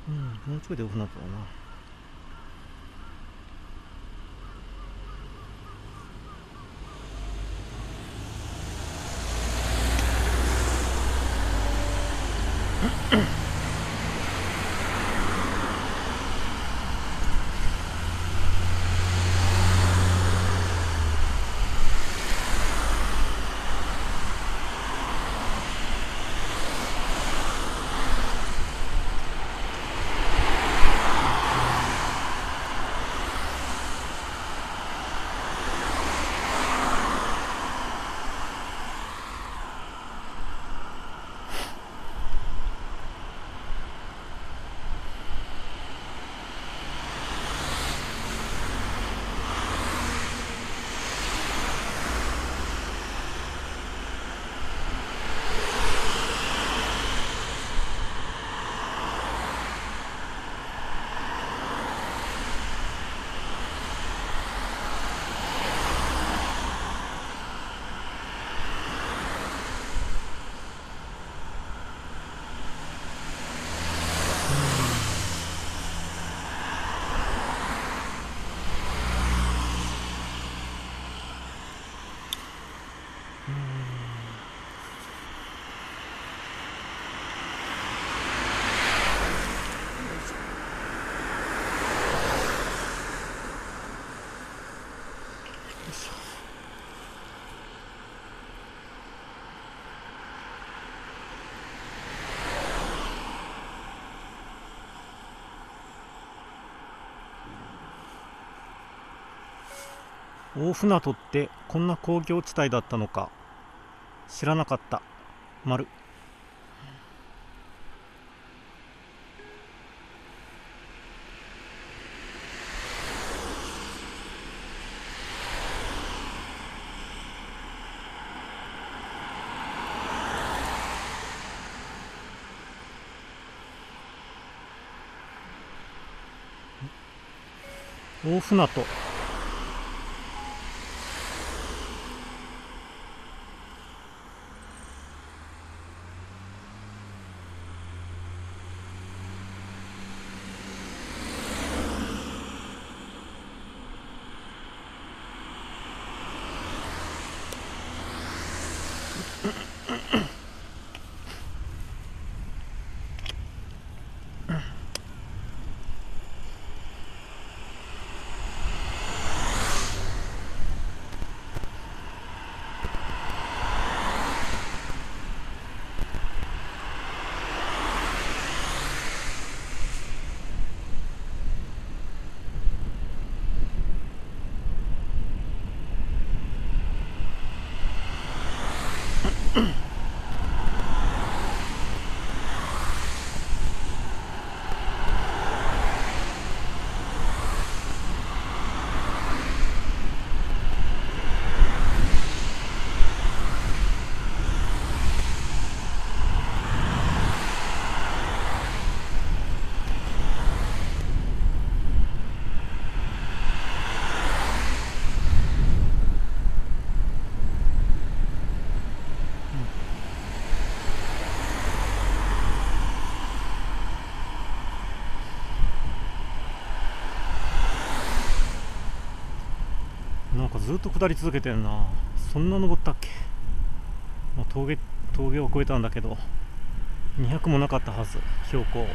うん。もうちょいでオフなったかな。大船渡ってこんな工業地帯だったのか。知らなかった。丸。大船渡。ずっと下り続けてるな。そんな登ったっけ、まあ、峠峠を越えたんだけど200もなかったはず標高。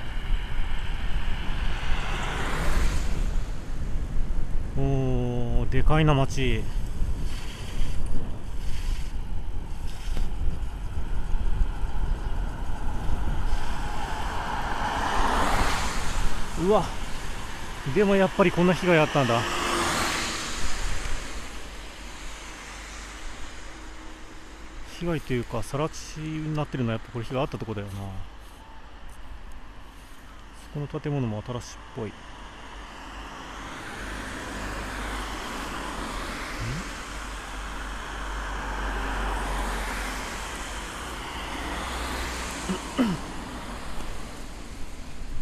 おーでかいな町うわでもやっぱりこんな被害あったんだ。被害というか更地になってるのはやっぱこれ被害あったとこだよな。そこの建物も新しいっぽい。[CLEARS THROAT]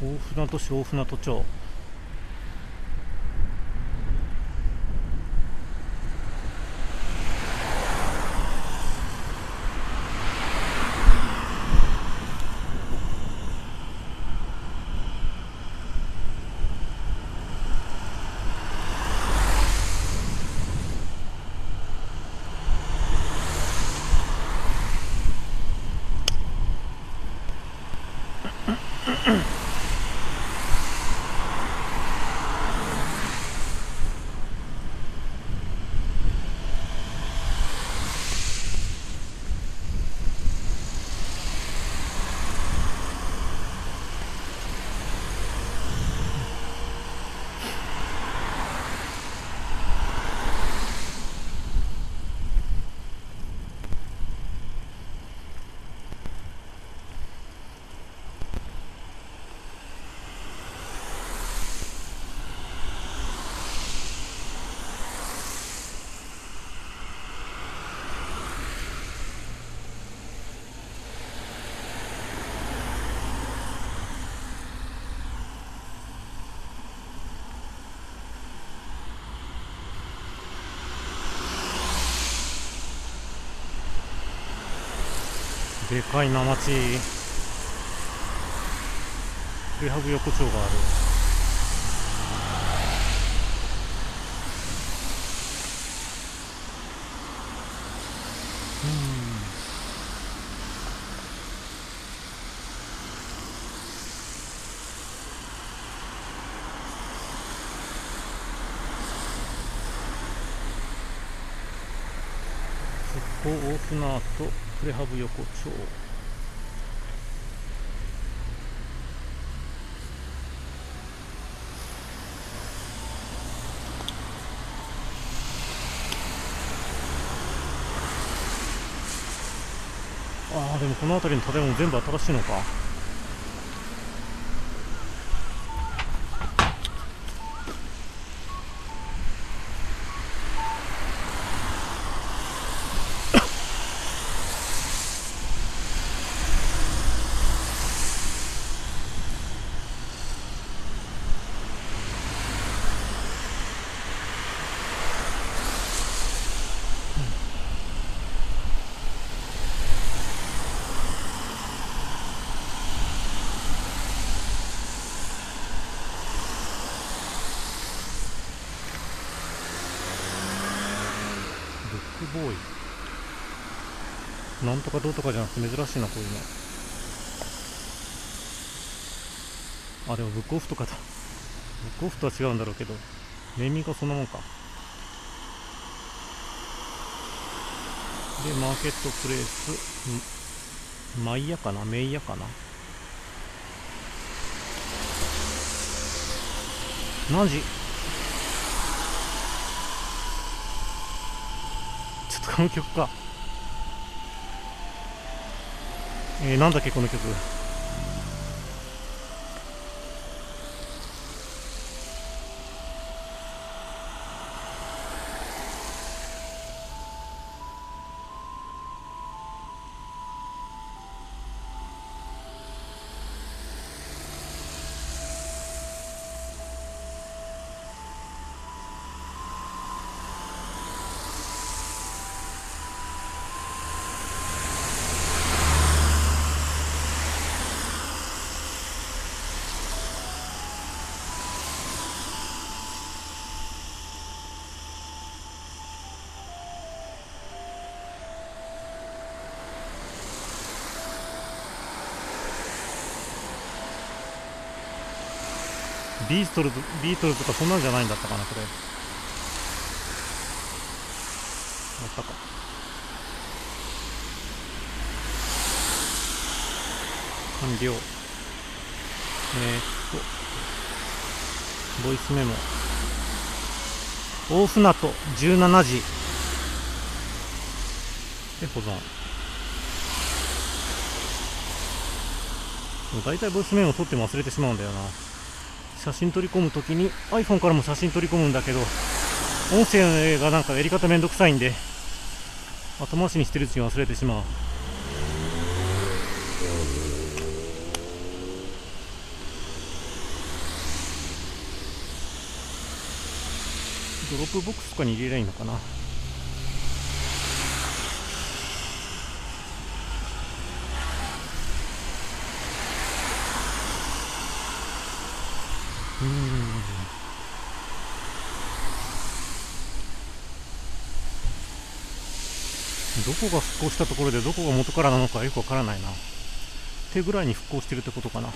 大船渡市大船渡町でかいな町プレハブ横丁がある復興大船渡プレハブ横丁。ああでもこの辺りの建物全部新しいのかブックボーイんとかどうとかじゃなくて珍しいなこういうの。あでもブックオフとかだ。ブックオフとは違うんだろうけどネーミングはそんなもんか。でマーケットプレイス。マイヤかな？メイヤかな？何時？ちょっとこの曲か。えー、なんだっけこの曲。ビートルズビートルズとかそんなんじゃないんだったかなこれ。あったか。完了。えー、っとボイスメモ。大船渡17時。で保存。大体ボイスメモ撮っても忘れてしまうんだよな。写真撮り込むときに iPhone からも写真撮り込むんだけど音声がなんかやり方めんどくさいんで後回しにしてるうちに忘れてしまう。ドロップボックスとかに入れりゃいいのかな。こが復興したところでどこが元からなのかよくわからないな。手ぐらいに復興してるってことかな。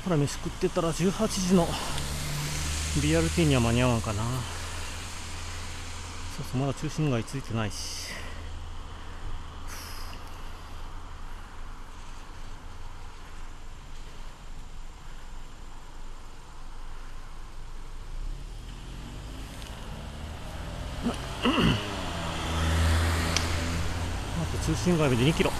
から飯食ってたら18時の BRT には間に合わんかな。そうそうまだ中心街ついてないし。あと中心街まで2キロ。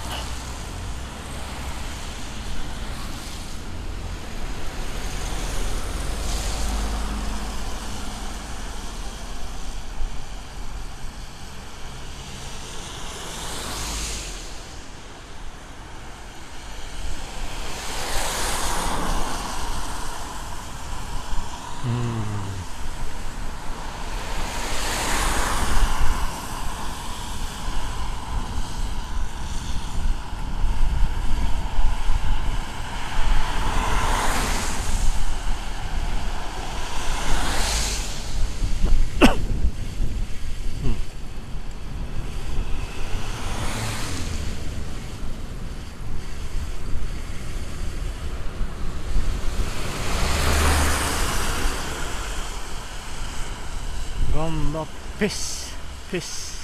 頑張っぺしぺし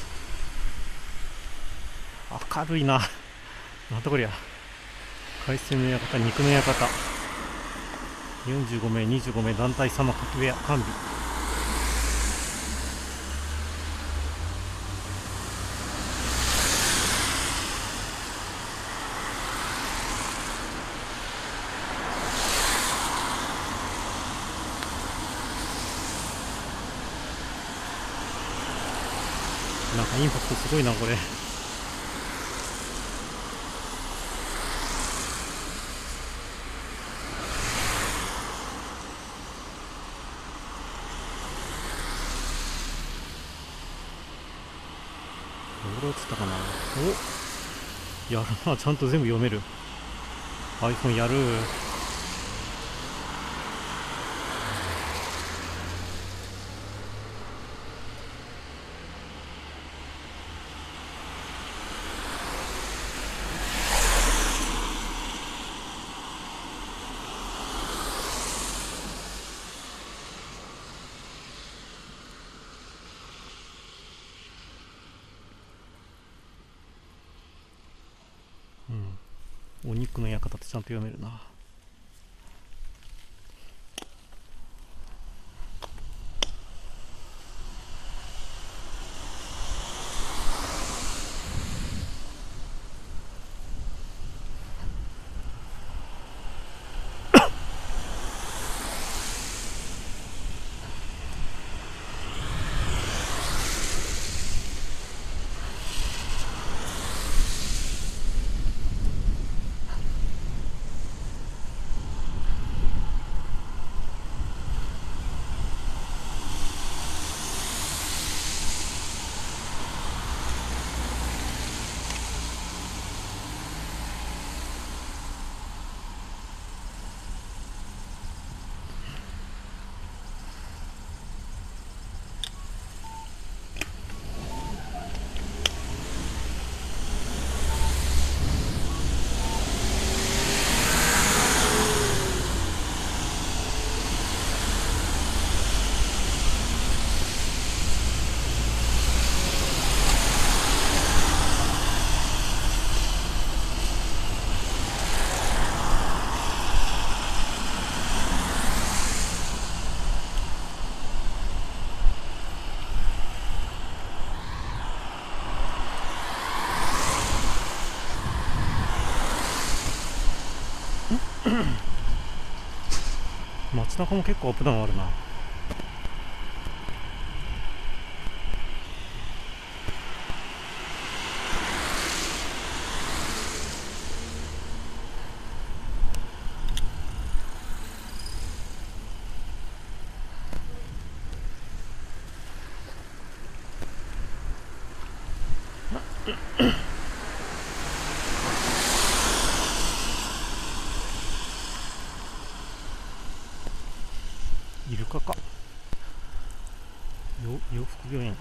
明るいな。なんとこりゃ。海鮮の館肉の館。45名25名団体様各部屋完備。インパクトすごいなこれ。どれ映ったかな。おやるな。ちゃんと全部読める。iPhone やる。お肉の館ってちゃんと読めるな。[COUGHS] 街中も結構アップダウンあるなイルカかよ洋服病院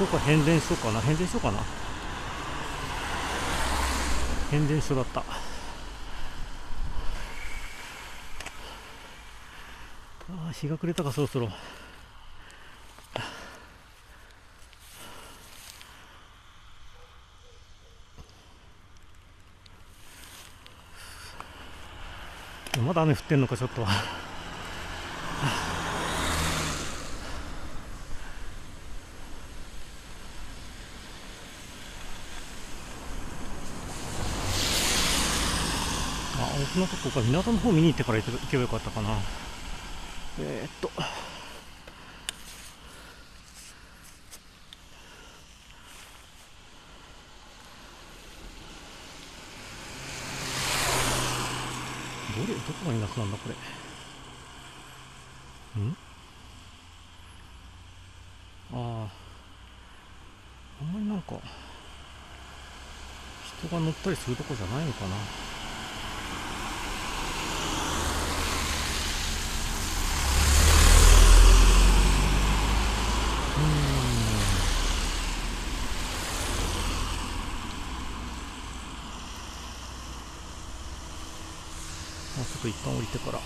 発電所か変電所かな。変電所かな。変電所だった。あー日が暮れたかそろそろ。まだ雨降ってんのかちょっと。そのとこか港の方見に行ってから行けばよかったかな。えー、っと。どれどこが港なんだこれ？ん？あああんまりなんか人が乗ったりするとこじゃないのかなうーん降りてから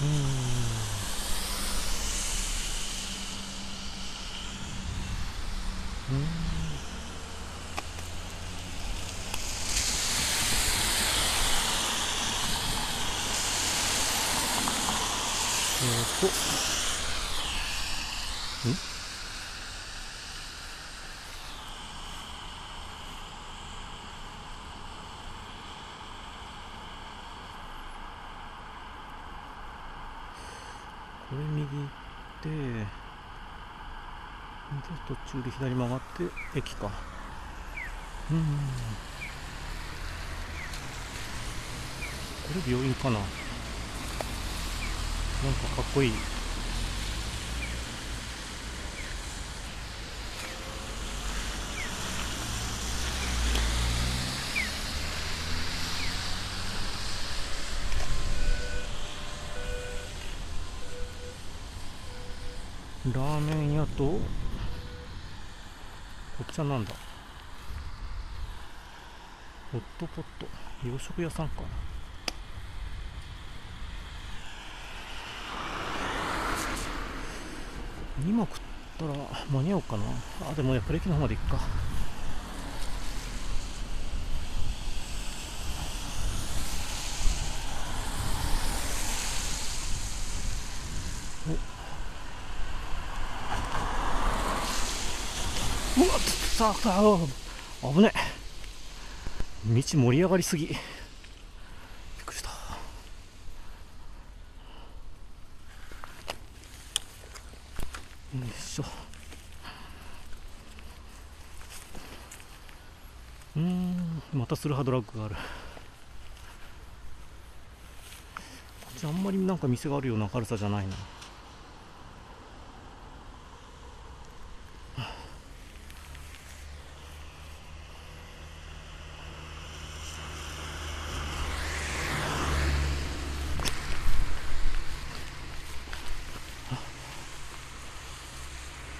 うーんうーんえーっとんこれ右行ってで途中で左曲がって駅か。うん。これ病院かな。なんかかっこいい。ラーメン屋と？こっちはなんだ？ホットポット。洋食屋さんかな？今食ったら間に合うかな？あでもやっぱり駅の方まで行くかおうわっさあさあ危ねえ。道盛り上がりすぎ。びっくりした。よいしょ。うんまたスルハドラッグがある。こっちあんまりなんか店があるような明るさじゃないな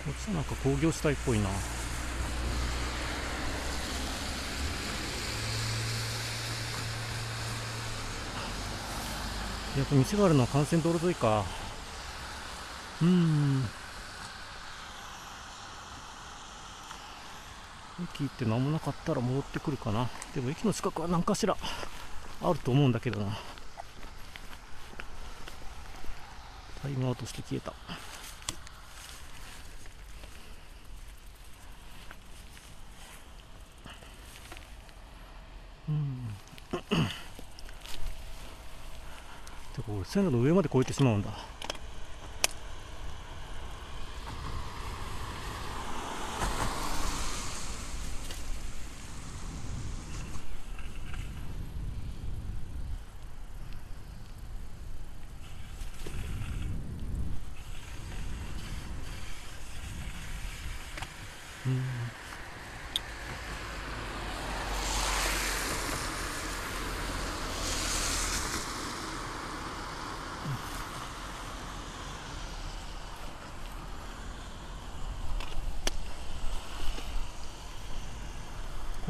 こっちはなんか工業地帯っぽいな。やっぱ店があるのは幹線道路沿いか。うん。駅行って何もなかったら戻ってくるかな。でも駅の近くは何かしらあると思うんだけどな。タイムアウトして消えた。線路の上まで越えてしまうんだ。うん。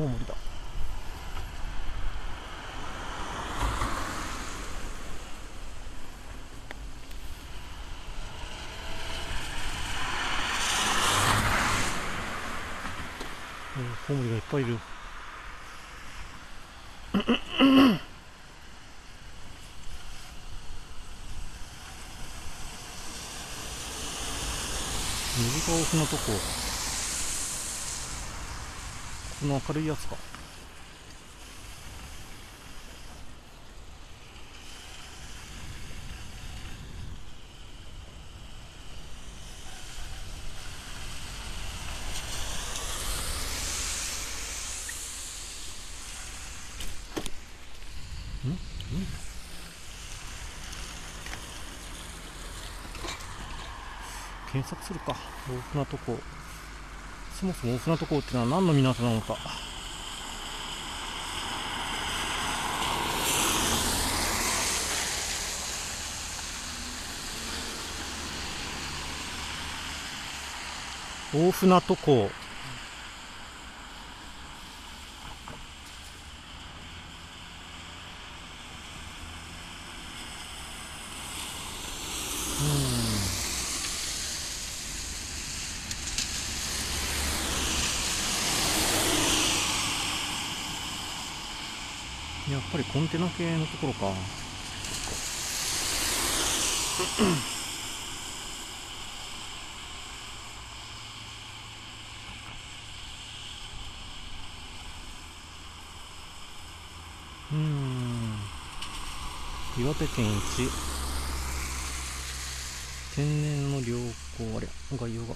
コウモリだ。おーコウモリがいっぱいいる。[COUGHS] 右がオフのとこ。この明るいやつか。検索するか。大船渡港そもそも大船渡港ってのは何の港なのか大船渡港やっぱりコンテナ系のところか。うん。岩手県一。天然の良好あれ。概要が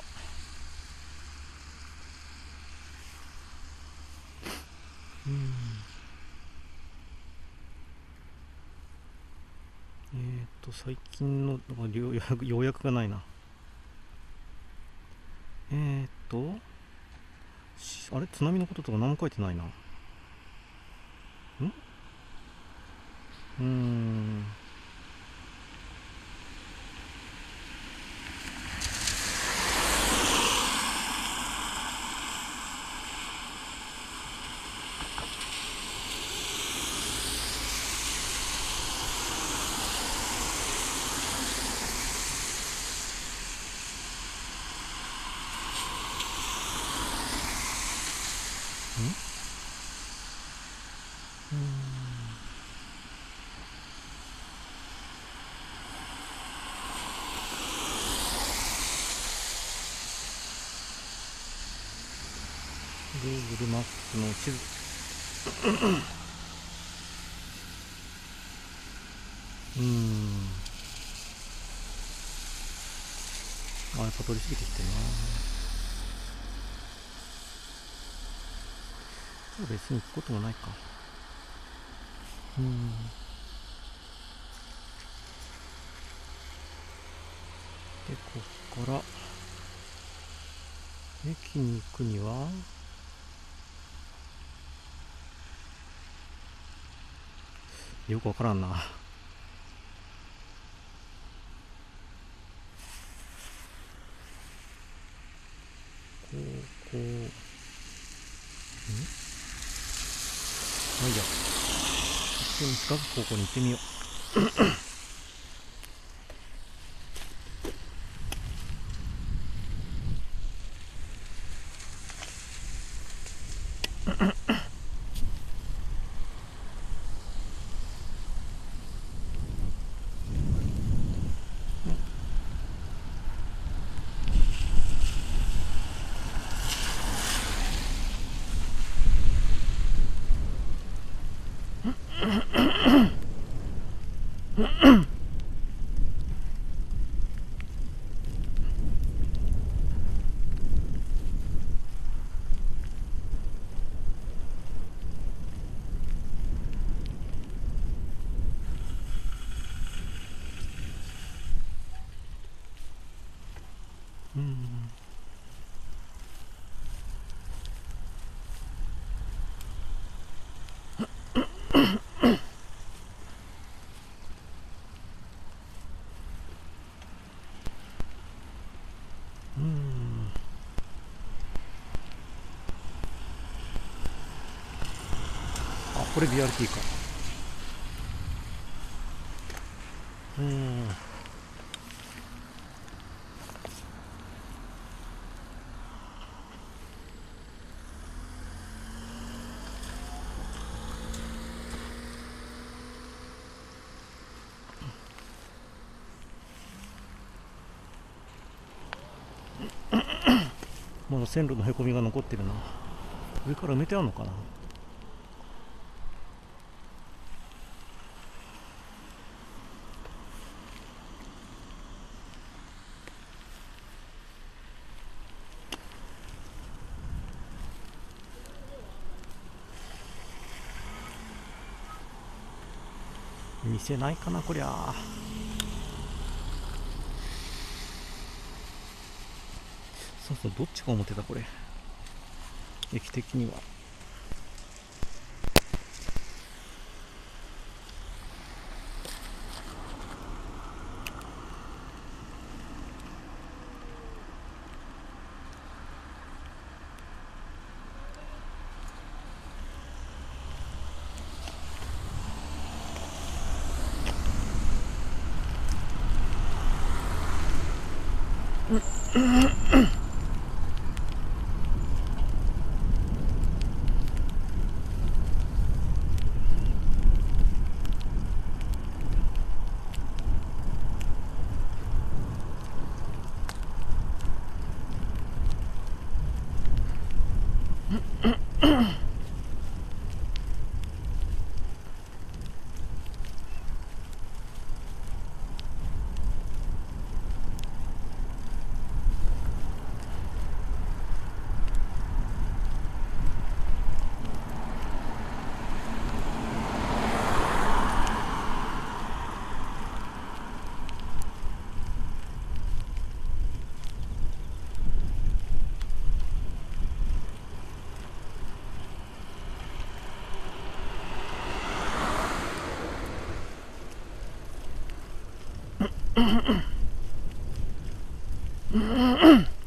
うーんえー、っと最近のなんか要 [LAUGHS] 約要約がないな。えー、っとあれ？津波のこととか何も書いてないなんうーん Google マッうん。あやっぱ取り過ぎてきてるな。あ別に行くこともないか。うん。でこっから駅に行くにはよくわからんな。こうこう。ん？まあいいや。一緒に近く方向に行ってみよう。これ BRT か。うん。[COUGHS] まだ線路のへこみが残ってるな。上から埋めてあるのかな。店ないかなこりゃ。そうそうどっちが表だこれ。駅的には。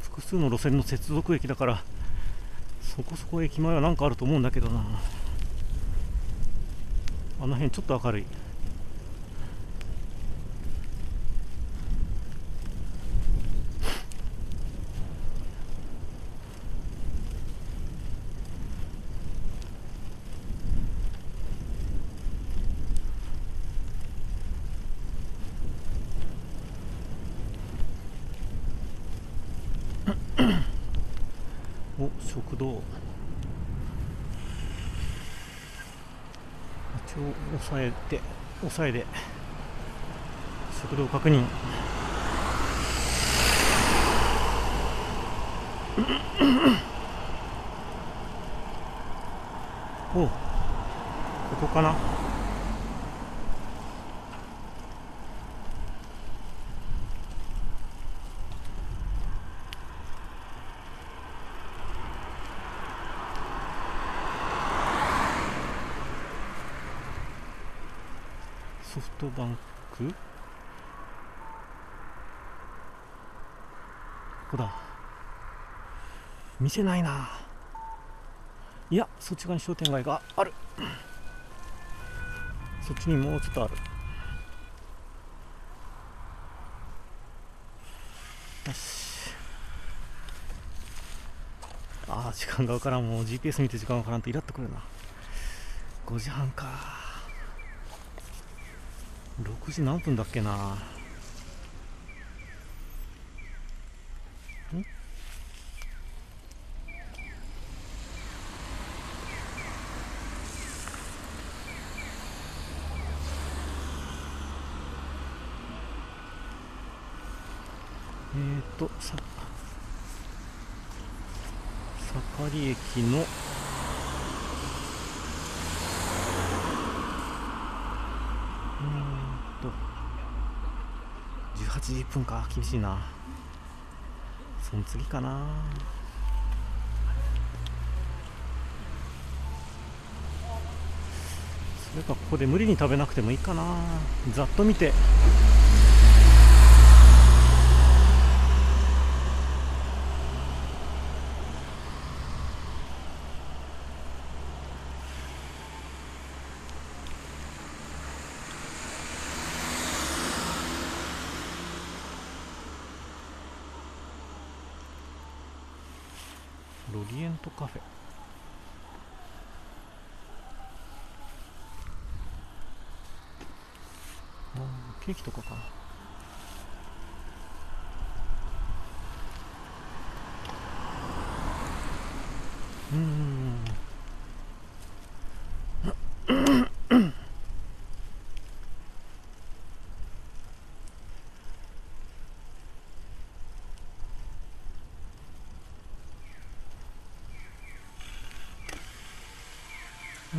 複数の路線の接続駅だからそこそこ駅前は何かあると思うんだけどな。あの辺ちょっと明るいお食堂一応押さえて押さえで速度確認。[COUGHS] おここかなソフトバンクここだ店ないな。いやそっち側に商店街がある。そっちにもうちょっとある。よし。ああ時間がわからん。もう GPS 見て時間わからんとイラっとくるな。5時半か。6時何分だっけなんえーとさ盛り駅の。うんと。18時1分か。厳しいな。その次かな。それかここで無理に食べなくてもいいかな。ざっと見てロリエントカフェあーケーキとかか。うーんう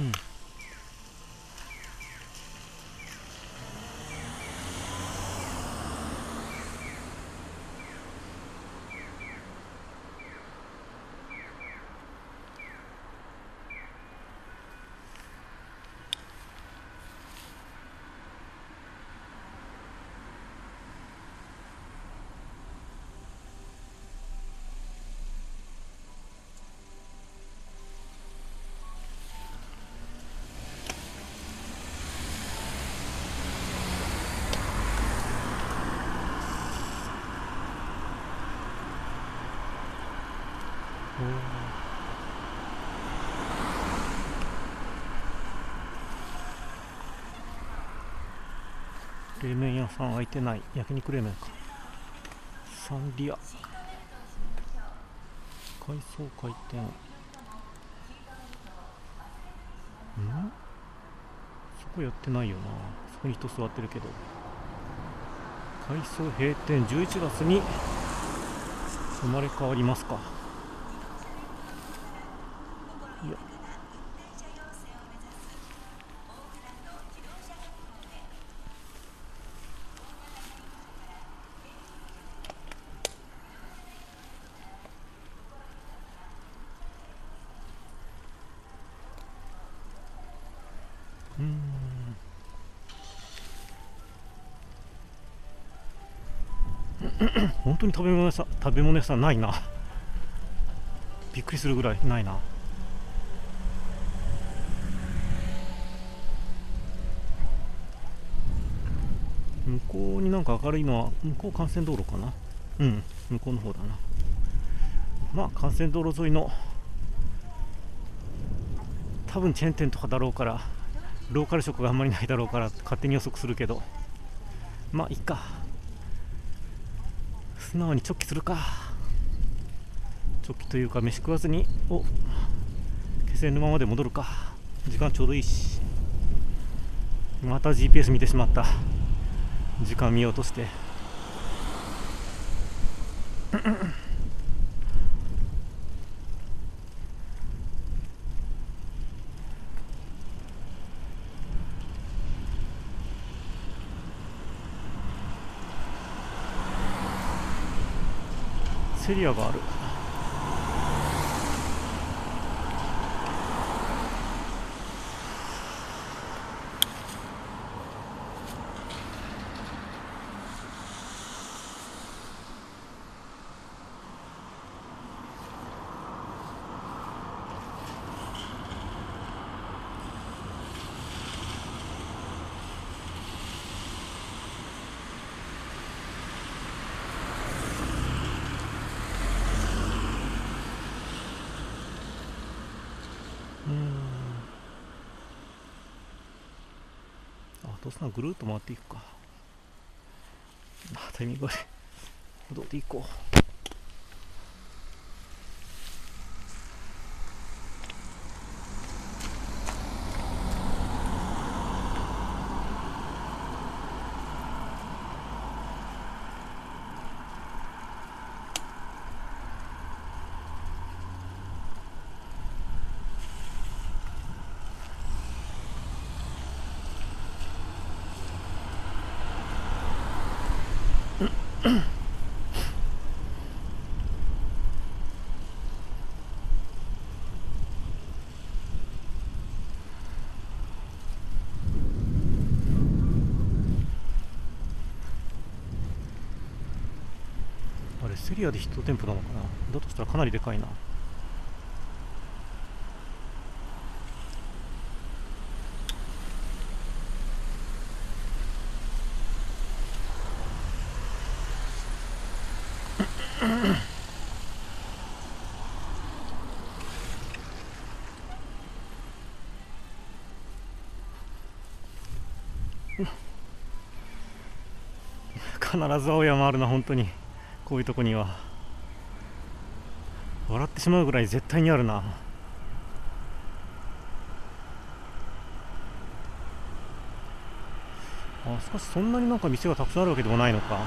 冷麺屋さん開いてない。焼肉冷麺か。サンリア。改装開店。ん？そこやってないよな。そこに人座ってるけど。改装閉店。11月に生まれ変わりますか。当に食べ物屋さん食べ物屋さんないな。[LAUGHS] びっくりするぐらいないな。向こうになんか明るいのは向こう幹線道路かな？うん向こうの方だな。まあ幹線道路沿いの多分チェーン店とかだろうからローカル色があんまりないだろうから勝手に予測するけど。まあいいか。素直に直帰するか。直帰というか飯食わずにお気仙沼まで戻るか。時間ちょうどいいし。また GPS 見てしまった。時間見ようとして。セリアがあるうーんあぐるっと回っていくか。あタイミング悪い。歩道で行こう。リアで1店舗なのかな？だとしたらかなりでかいな [LAUGHS] 必ず青山あるな本当に。こういうとこには。笑ってしまうぐらい絶対にあるな。あしかしそんなになんか店がたくさんあるわけでもないのか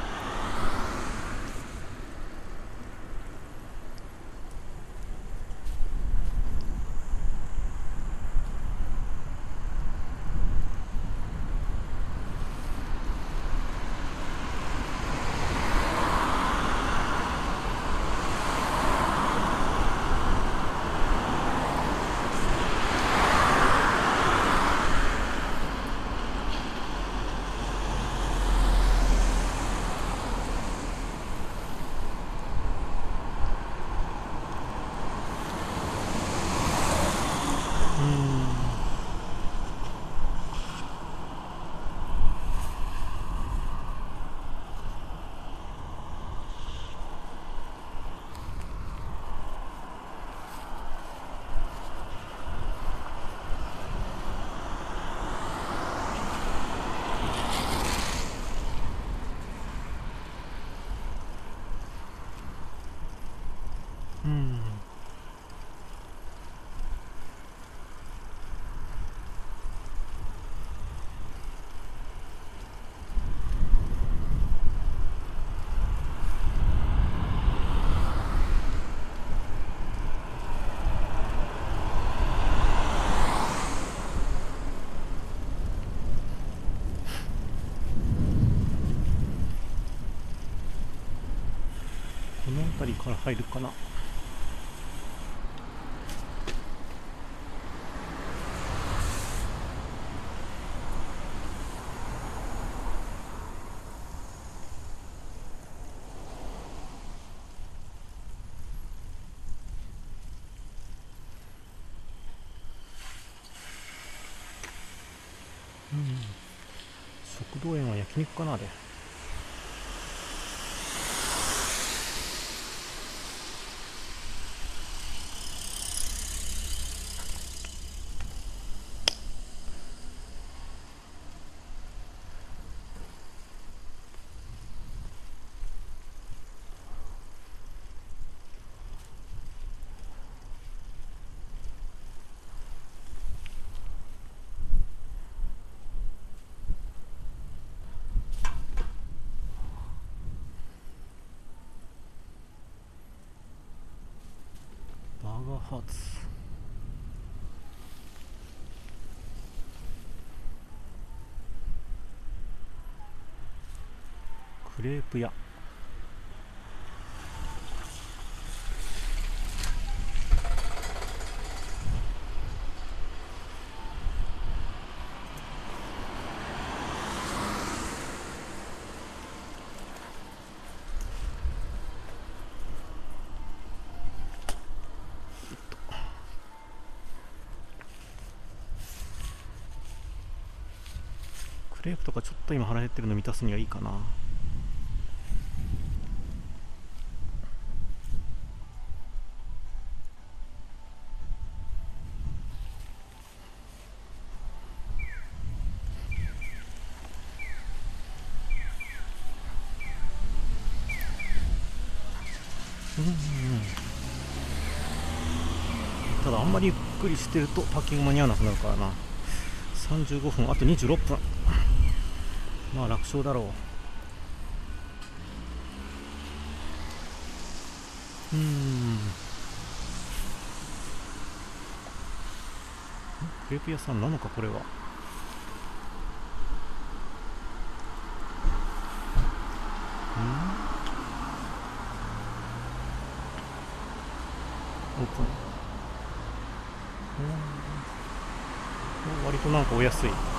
うんこの辺りから入るかな。食道園は焼肉かなでバーハーツクレープ屋。とかちょっと今腹減ってるの満たすにはいいかな。ただあんまりゆっくりしてるとパッキング間に合わなくなるからな。35分あと26分。まあ楽勝だろう。うーん。クレープ屋さんなのかこれは。うん。オープン。うん。割となんかお安い。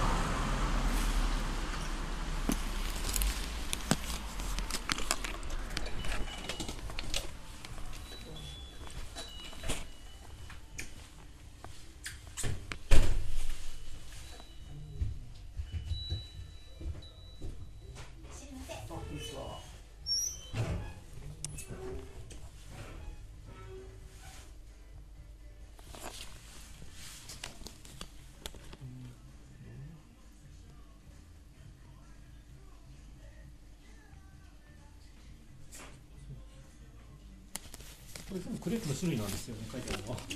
クの種類なんですよね書いてあるのは。ケ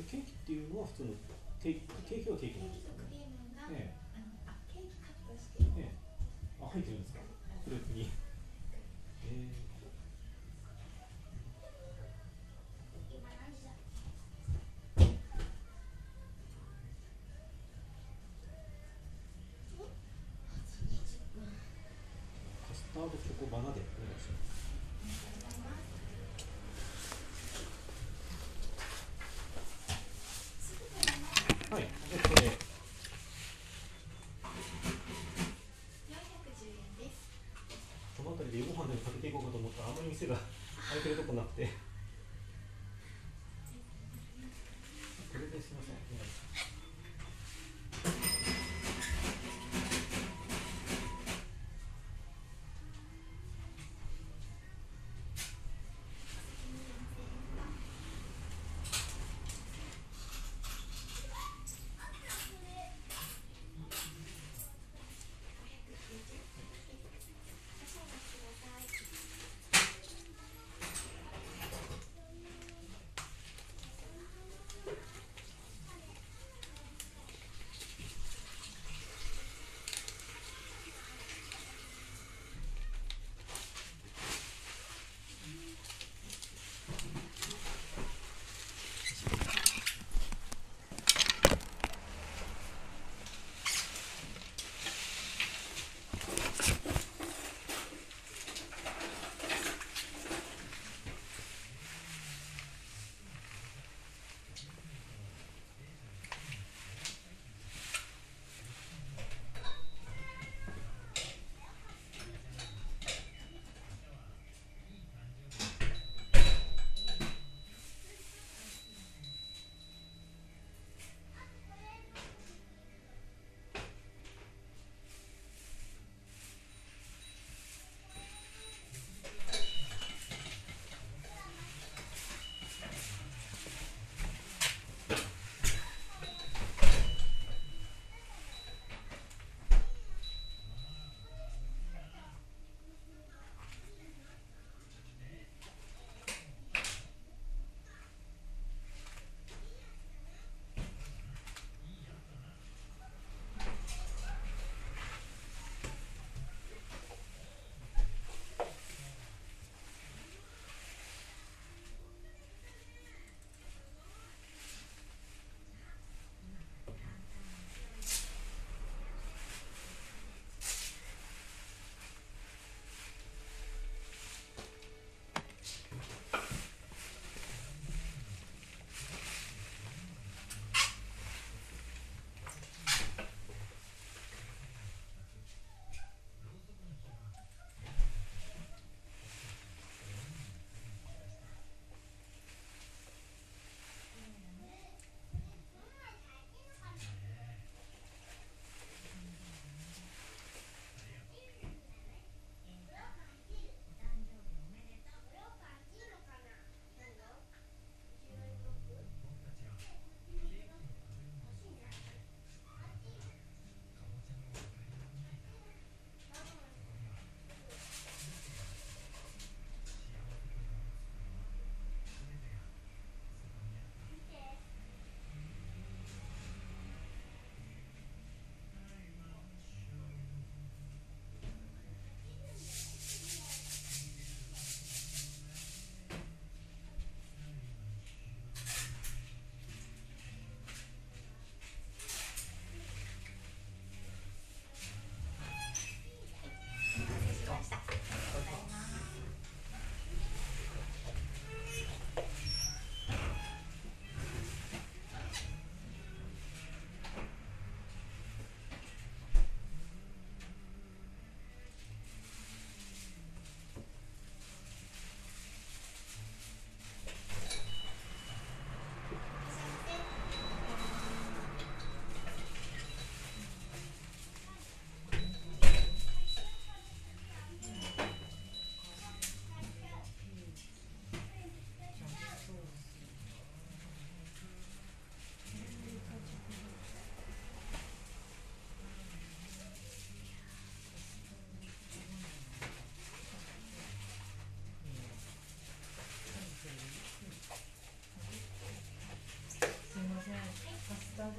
ーキっていうのは普通のケーキケーキはケーキなんですよね。ええええ。あ入ってるんですか？クレープに。ええ。カスタードチョコバナでお願いします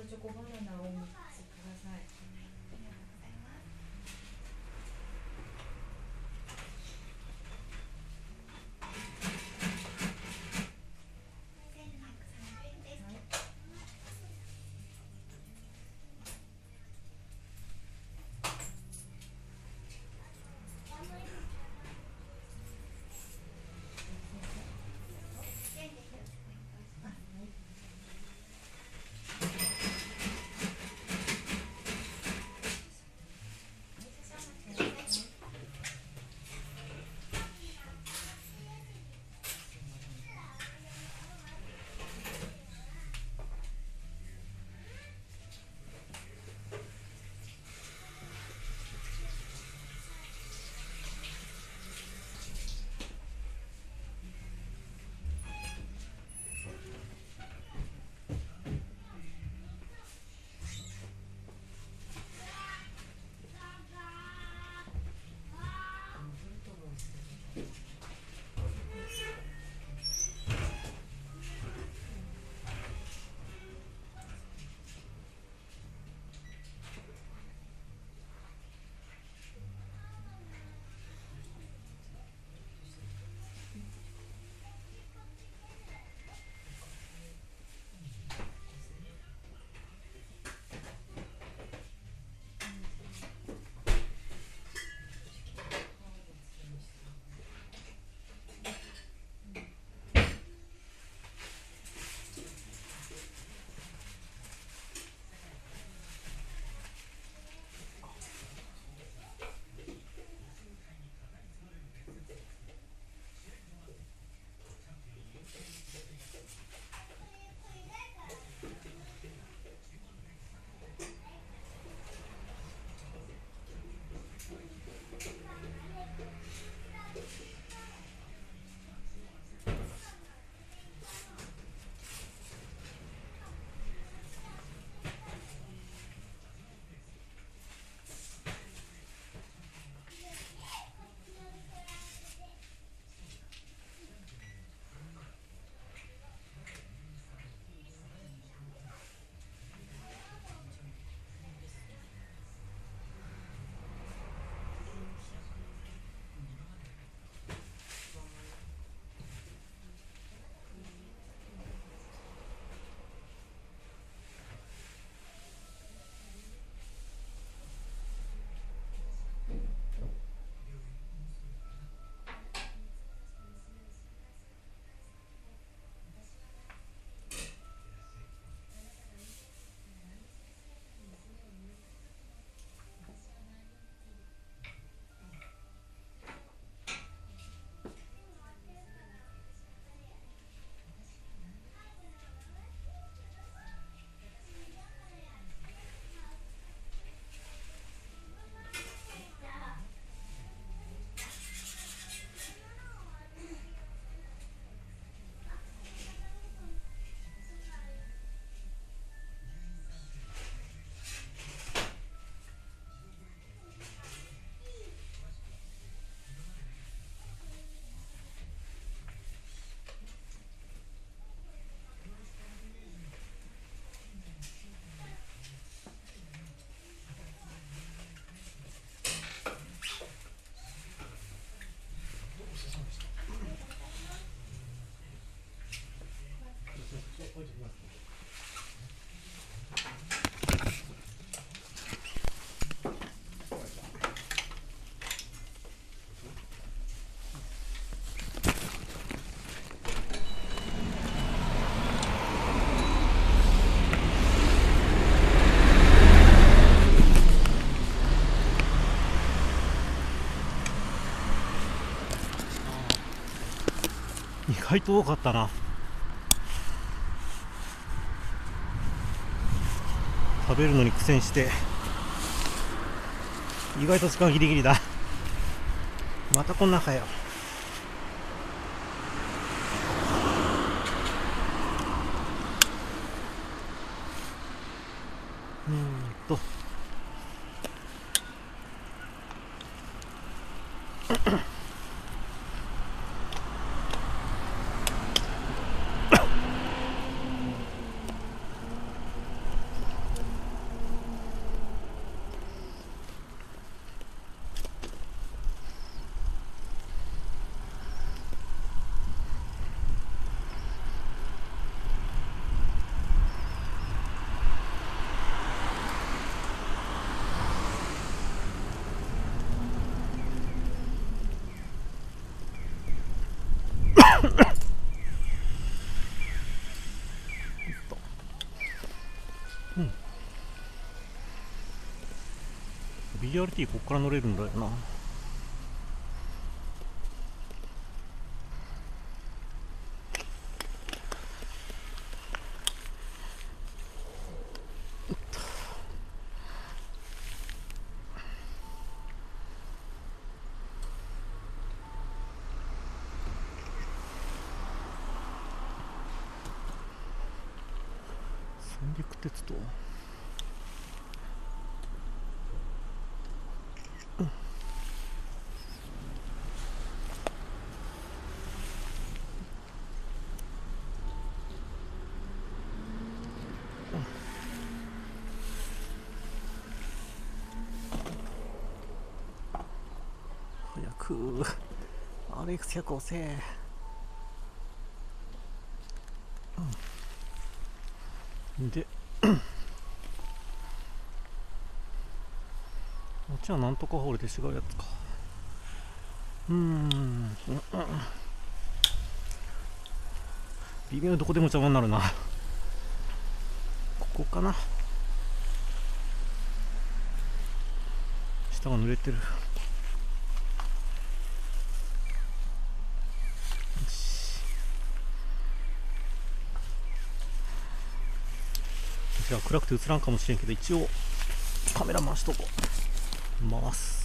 チョコバナナを意外と多かったな。べるのに苦戦して意外と時間ギリギリだ。またこんなかようーんと BRT こっから乗れるんだよな三陸鉄道早くアレクセコせえでこっちはなんとかホールで違うやつか。うん。うん微妙どこでも邪魔になるな。ここかな。下が濡れてる。暗くて映らんかもしれんけど一応カメラ回しとこう。回す。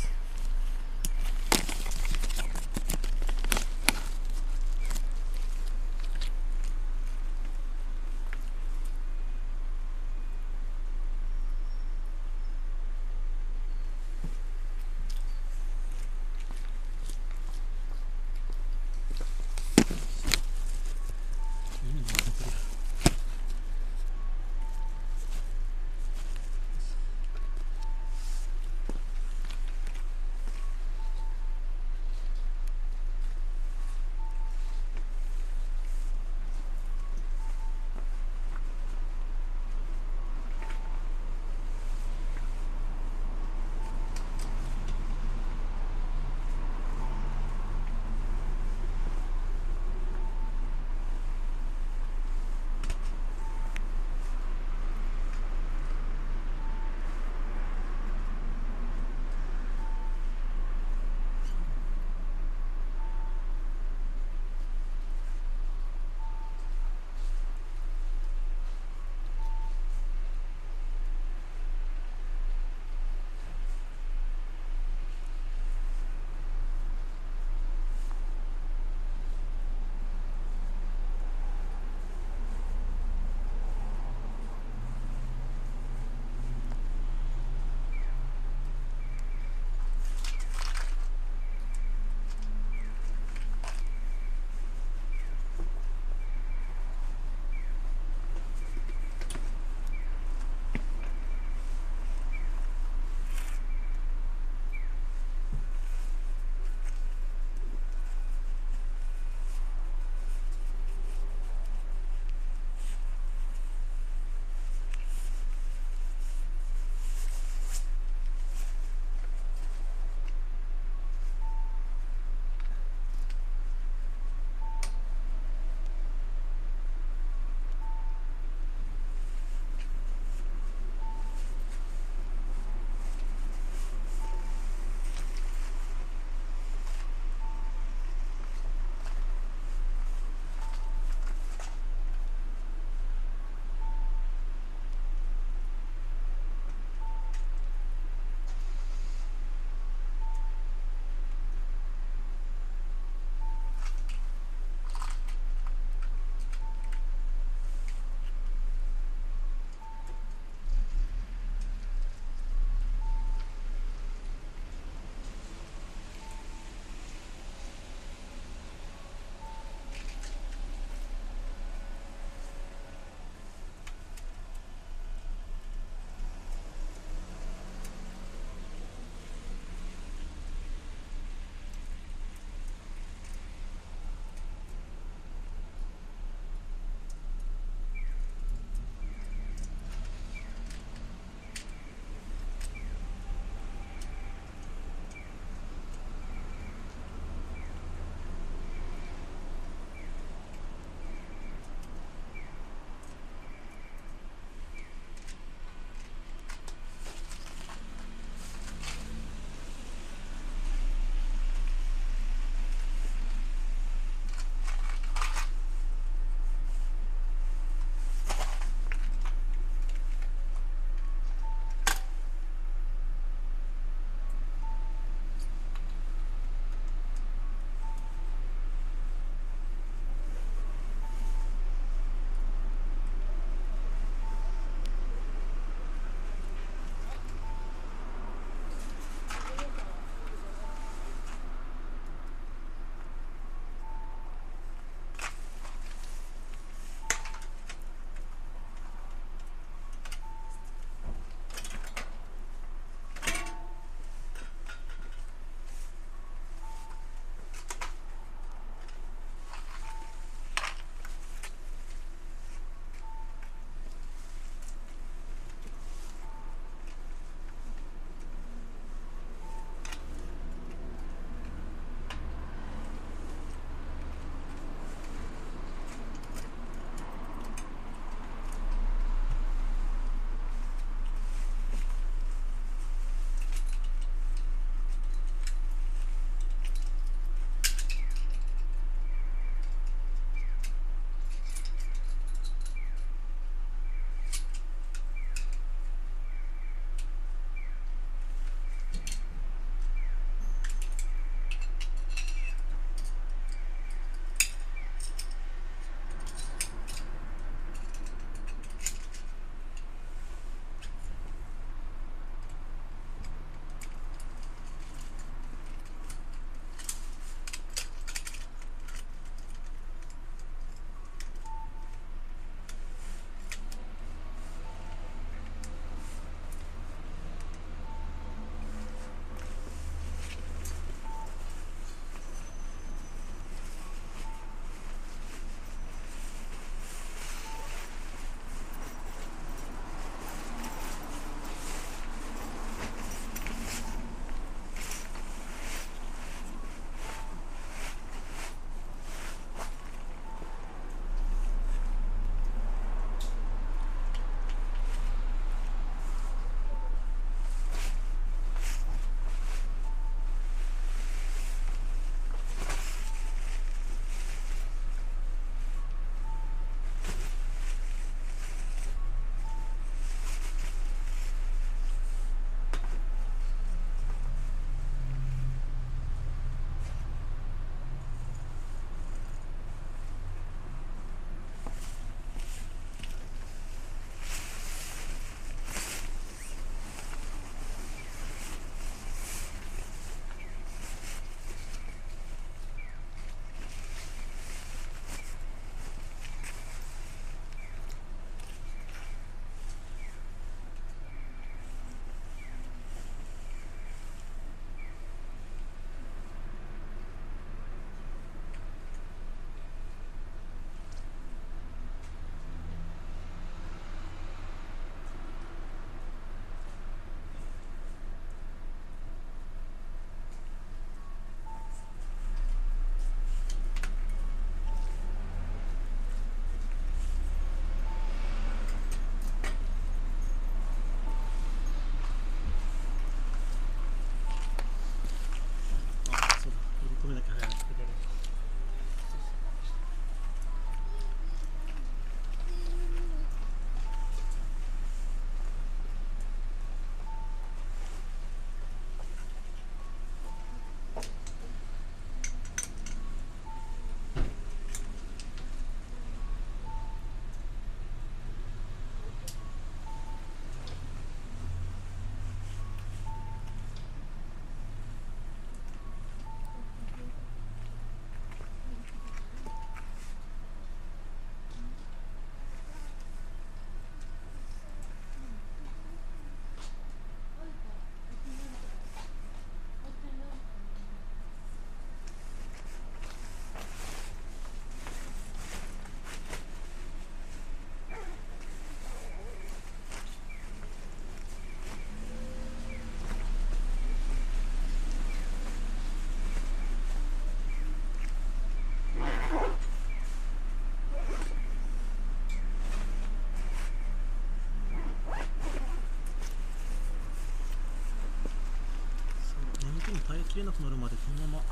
切れなくなるまでこのまま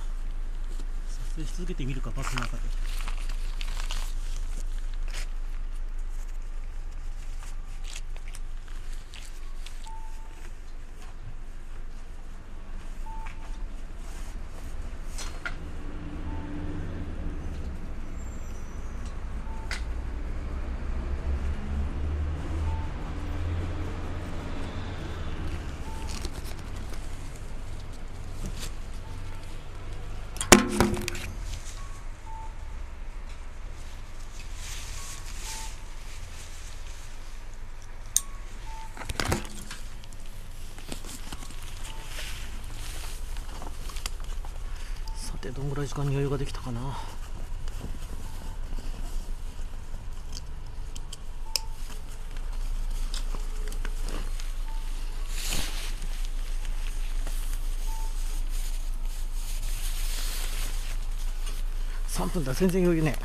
撮影し続けてみるかバスの中で。てどんぐらい時間に余裕ができたかな。3分だ。全然余裕ね。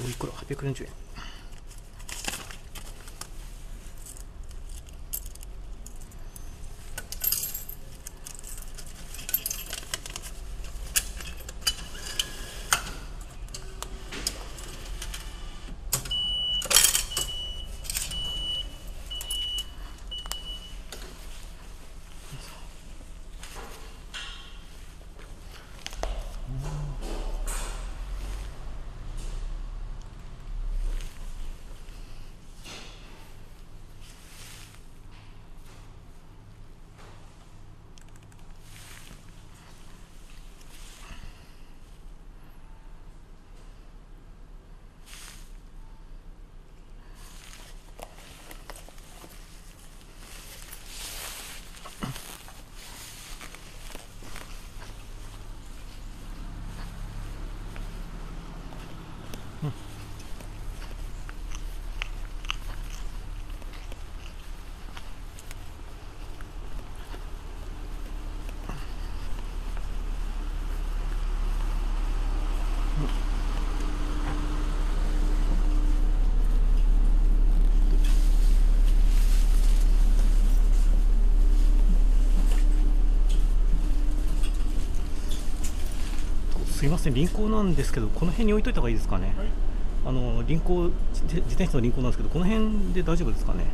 500원 500g 840원 すいません輪行なんですけどこの辺に置いといた方がいいですかね、あの輪行自自転車の輪行なんですけどこの辺で大丈夫ですかね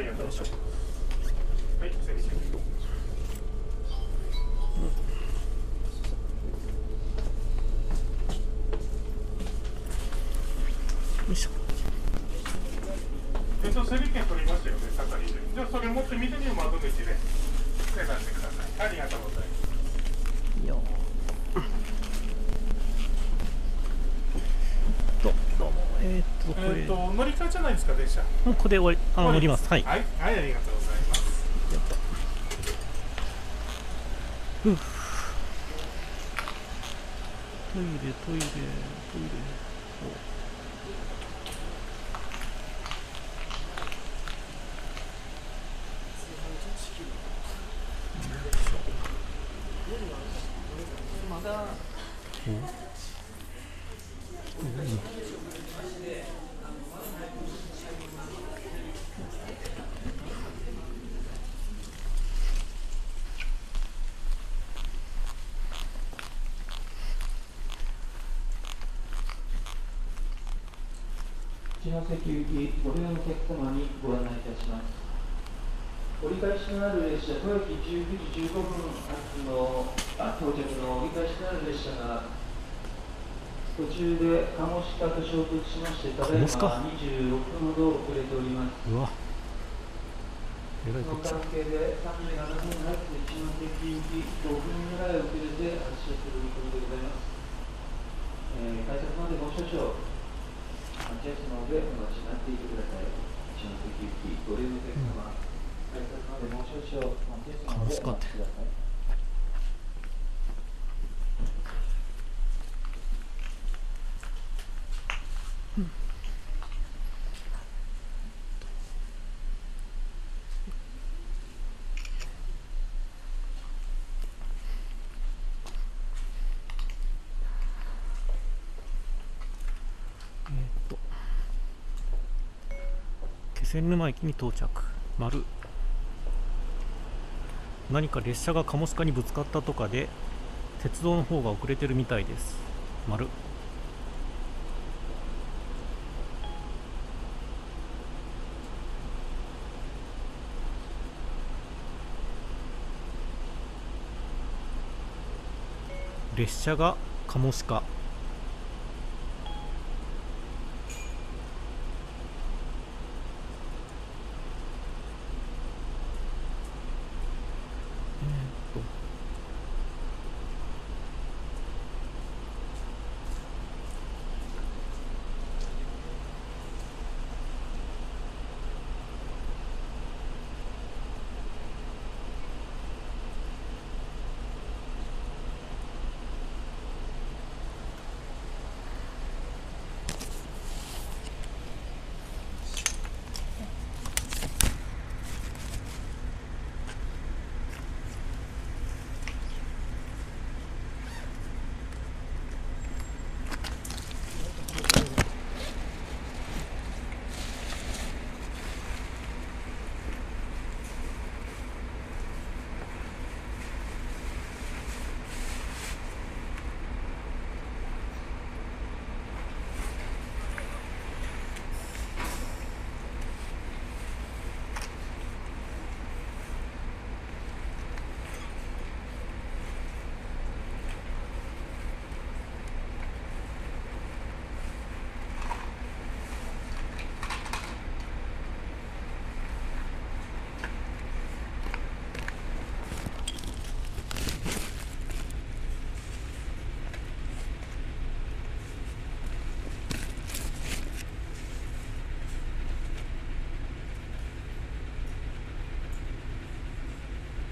りがとうございます。はい、セリケ。よいしょえっと、セリケ取りましたよね、係で。じゃあ、それ持って窓口で。手出してください。ありがとうございます。よとどうもえー、っとこれ、えっと、乗り換えじゃないですか、電車。もうここで終わりあ乗ります。はい。はい、はい、ありがとうございます。ふうトイレトイレトイレ。一ノ関行きご利用のお客様にご案内いたします。折り返しのある列車豊駅19時15分発のあ到着の折り返しのある列車が途中で鴨下と衝突しましてただいま鴨下26分ほど遅れております。うわ。えらいそのこっちゃ。関係で37分発一ノ関行き5分ぐらい遅れて発車する見込みでございます、えー改札までもう少々待ち合わせのでお待ちになっていてください。一ノ関行きご利用のお客様、改札までもう少々待ち合わせのでお待ちください。仙沼駅に到着。丸。何か列車がカモシカにぶつかったとかで鉄道の方が遅れてるみたいです。丸。列車がカモシカ。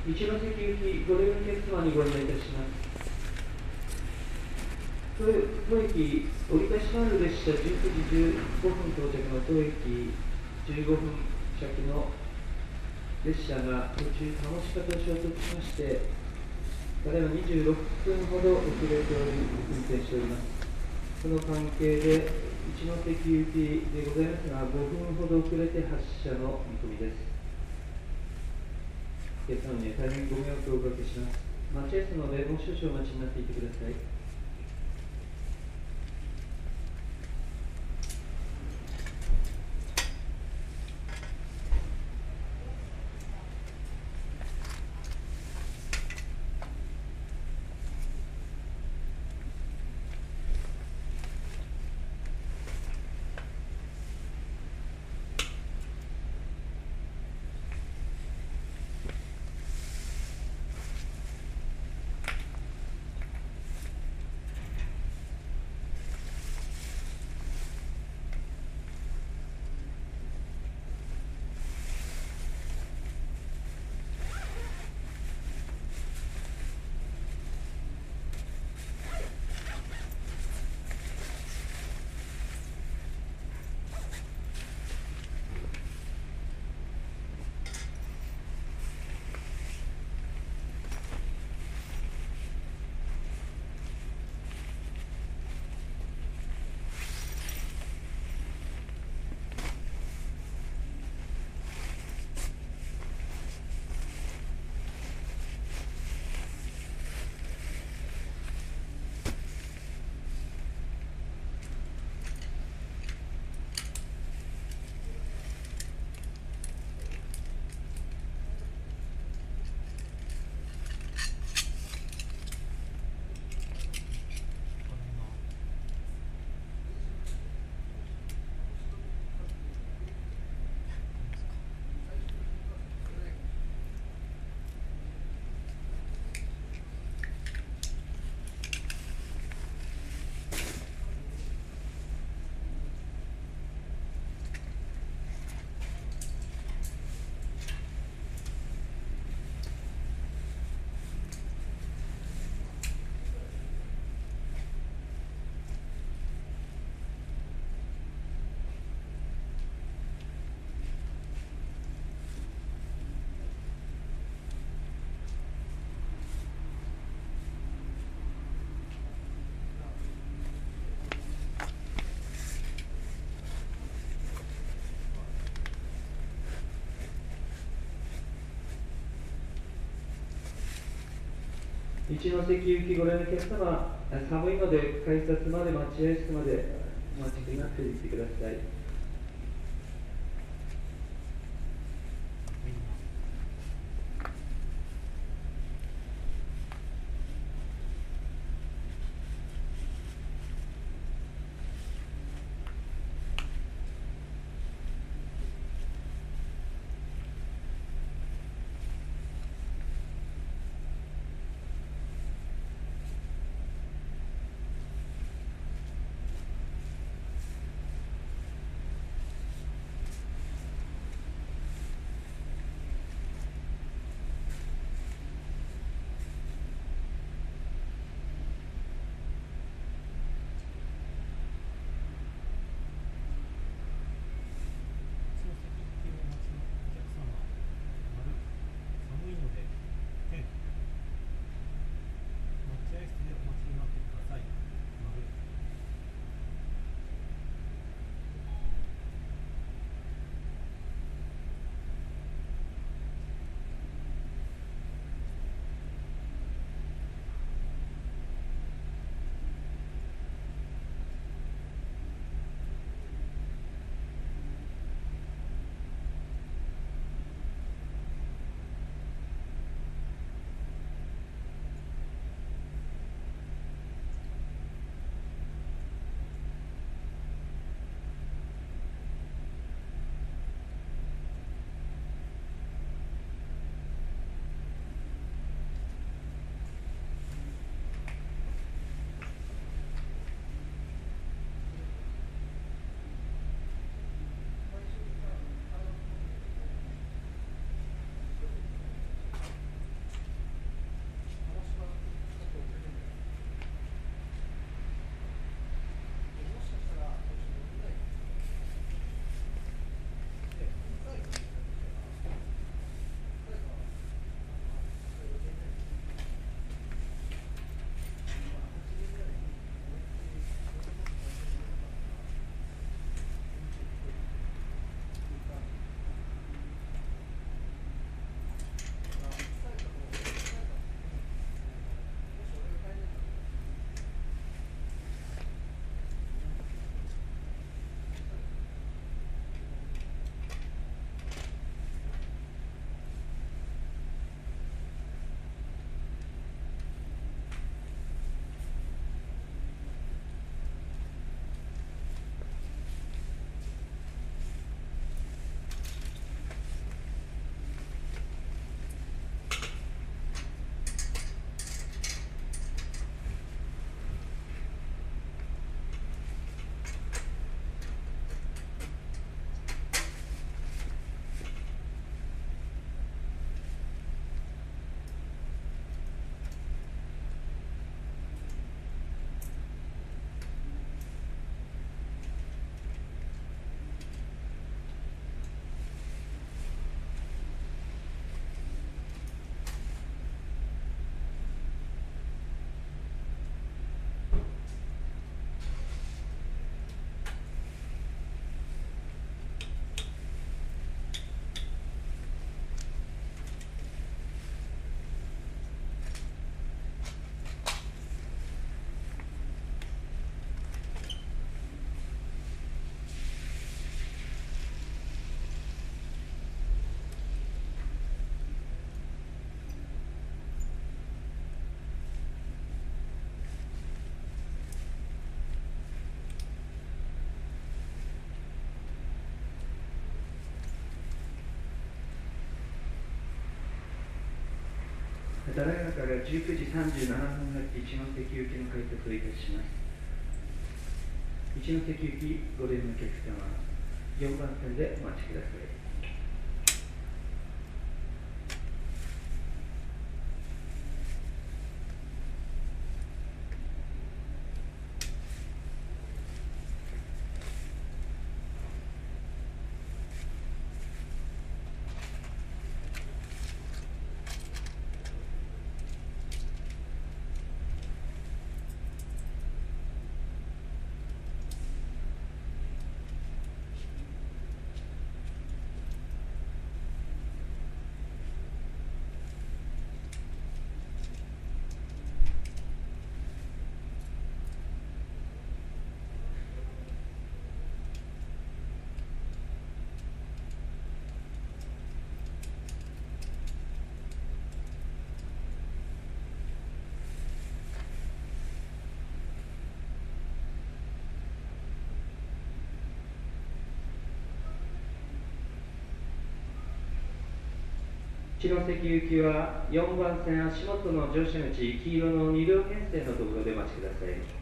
一ノ関行きご利用のお客様にご案内いたします。当駅折り返しのある列車19時15分到着の当駅15分先の列車が途中鴨下と衝突しましてただいま26分ほど遅れており運転しております。その関係で一ノ関行きでございますが5分ほど遅れて発車の見込みです。お客様に大変ご迷惑をおかけします。待合室のでもう少々お待ちになっていてください。一ノ関行きご覧の客様、寒いので改札まで待合室までお待ちになっていてください。ただいまから19時37分になって一ノ関行きの開拓をいたします。一ノ関行きご連のお客様4番線でお待ちください。一ノ関行きは4番線足元の乗車口黄色の2両編成のところでお待ちください。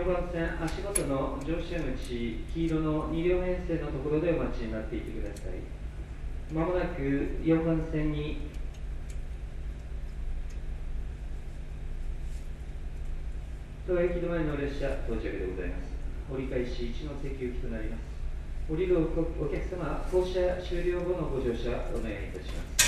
4番線足元の乗車口黄色の2両編成のところでお待ちになっていてください。まもなく4番線に。戸田駅の前の列車到着でございます。折り返し一ノ関行きとなります。降りるお客様降車終了後のご乗車お願いいたします。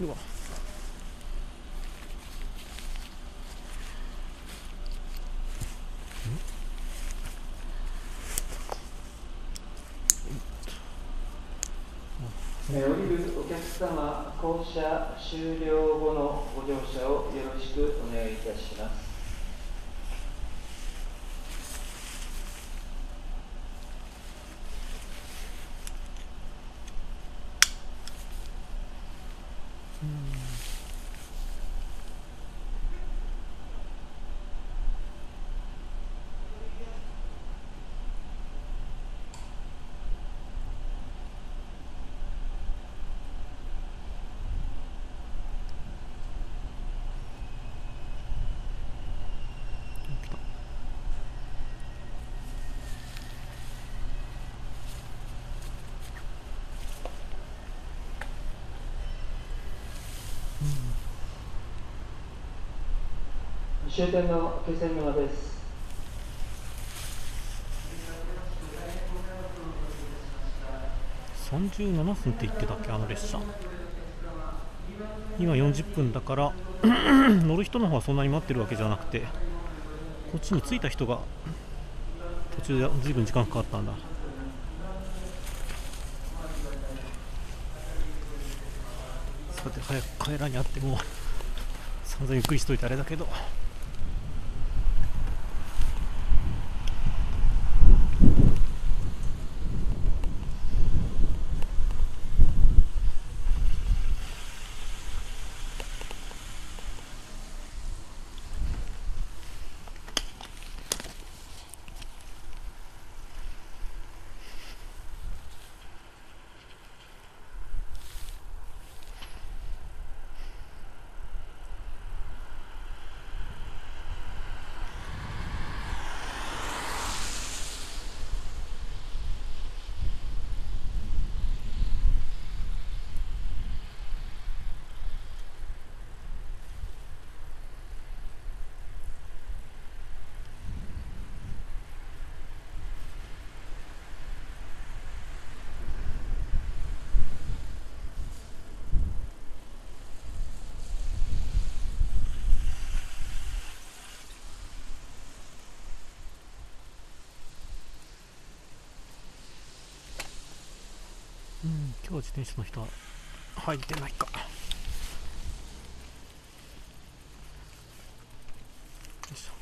うわ降りるお客様、降車終了後のご乗車をよろしくお願いいたします。終点の気仙沼です。37分って言ってたっけあの列車。今40分だから [CLEARS THROAT] 乗る人の方はそんなに待ってるわけじゃなくてこっちに着いた人が途中で随分時間かかったんだ。かって早く帰らにあっても散々ゆっくりしといてあれだけど。うん。今日自転車の人は入ってないか。よいしょ。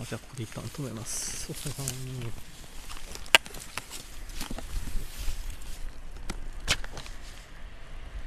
あじゃあここで一旦止めます。お疲れ様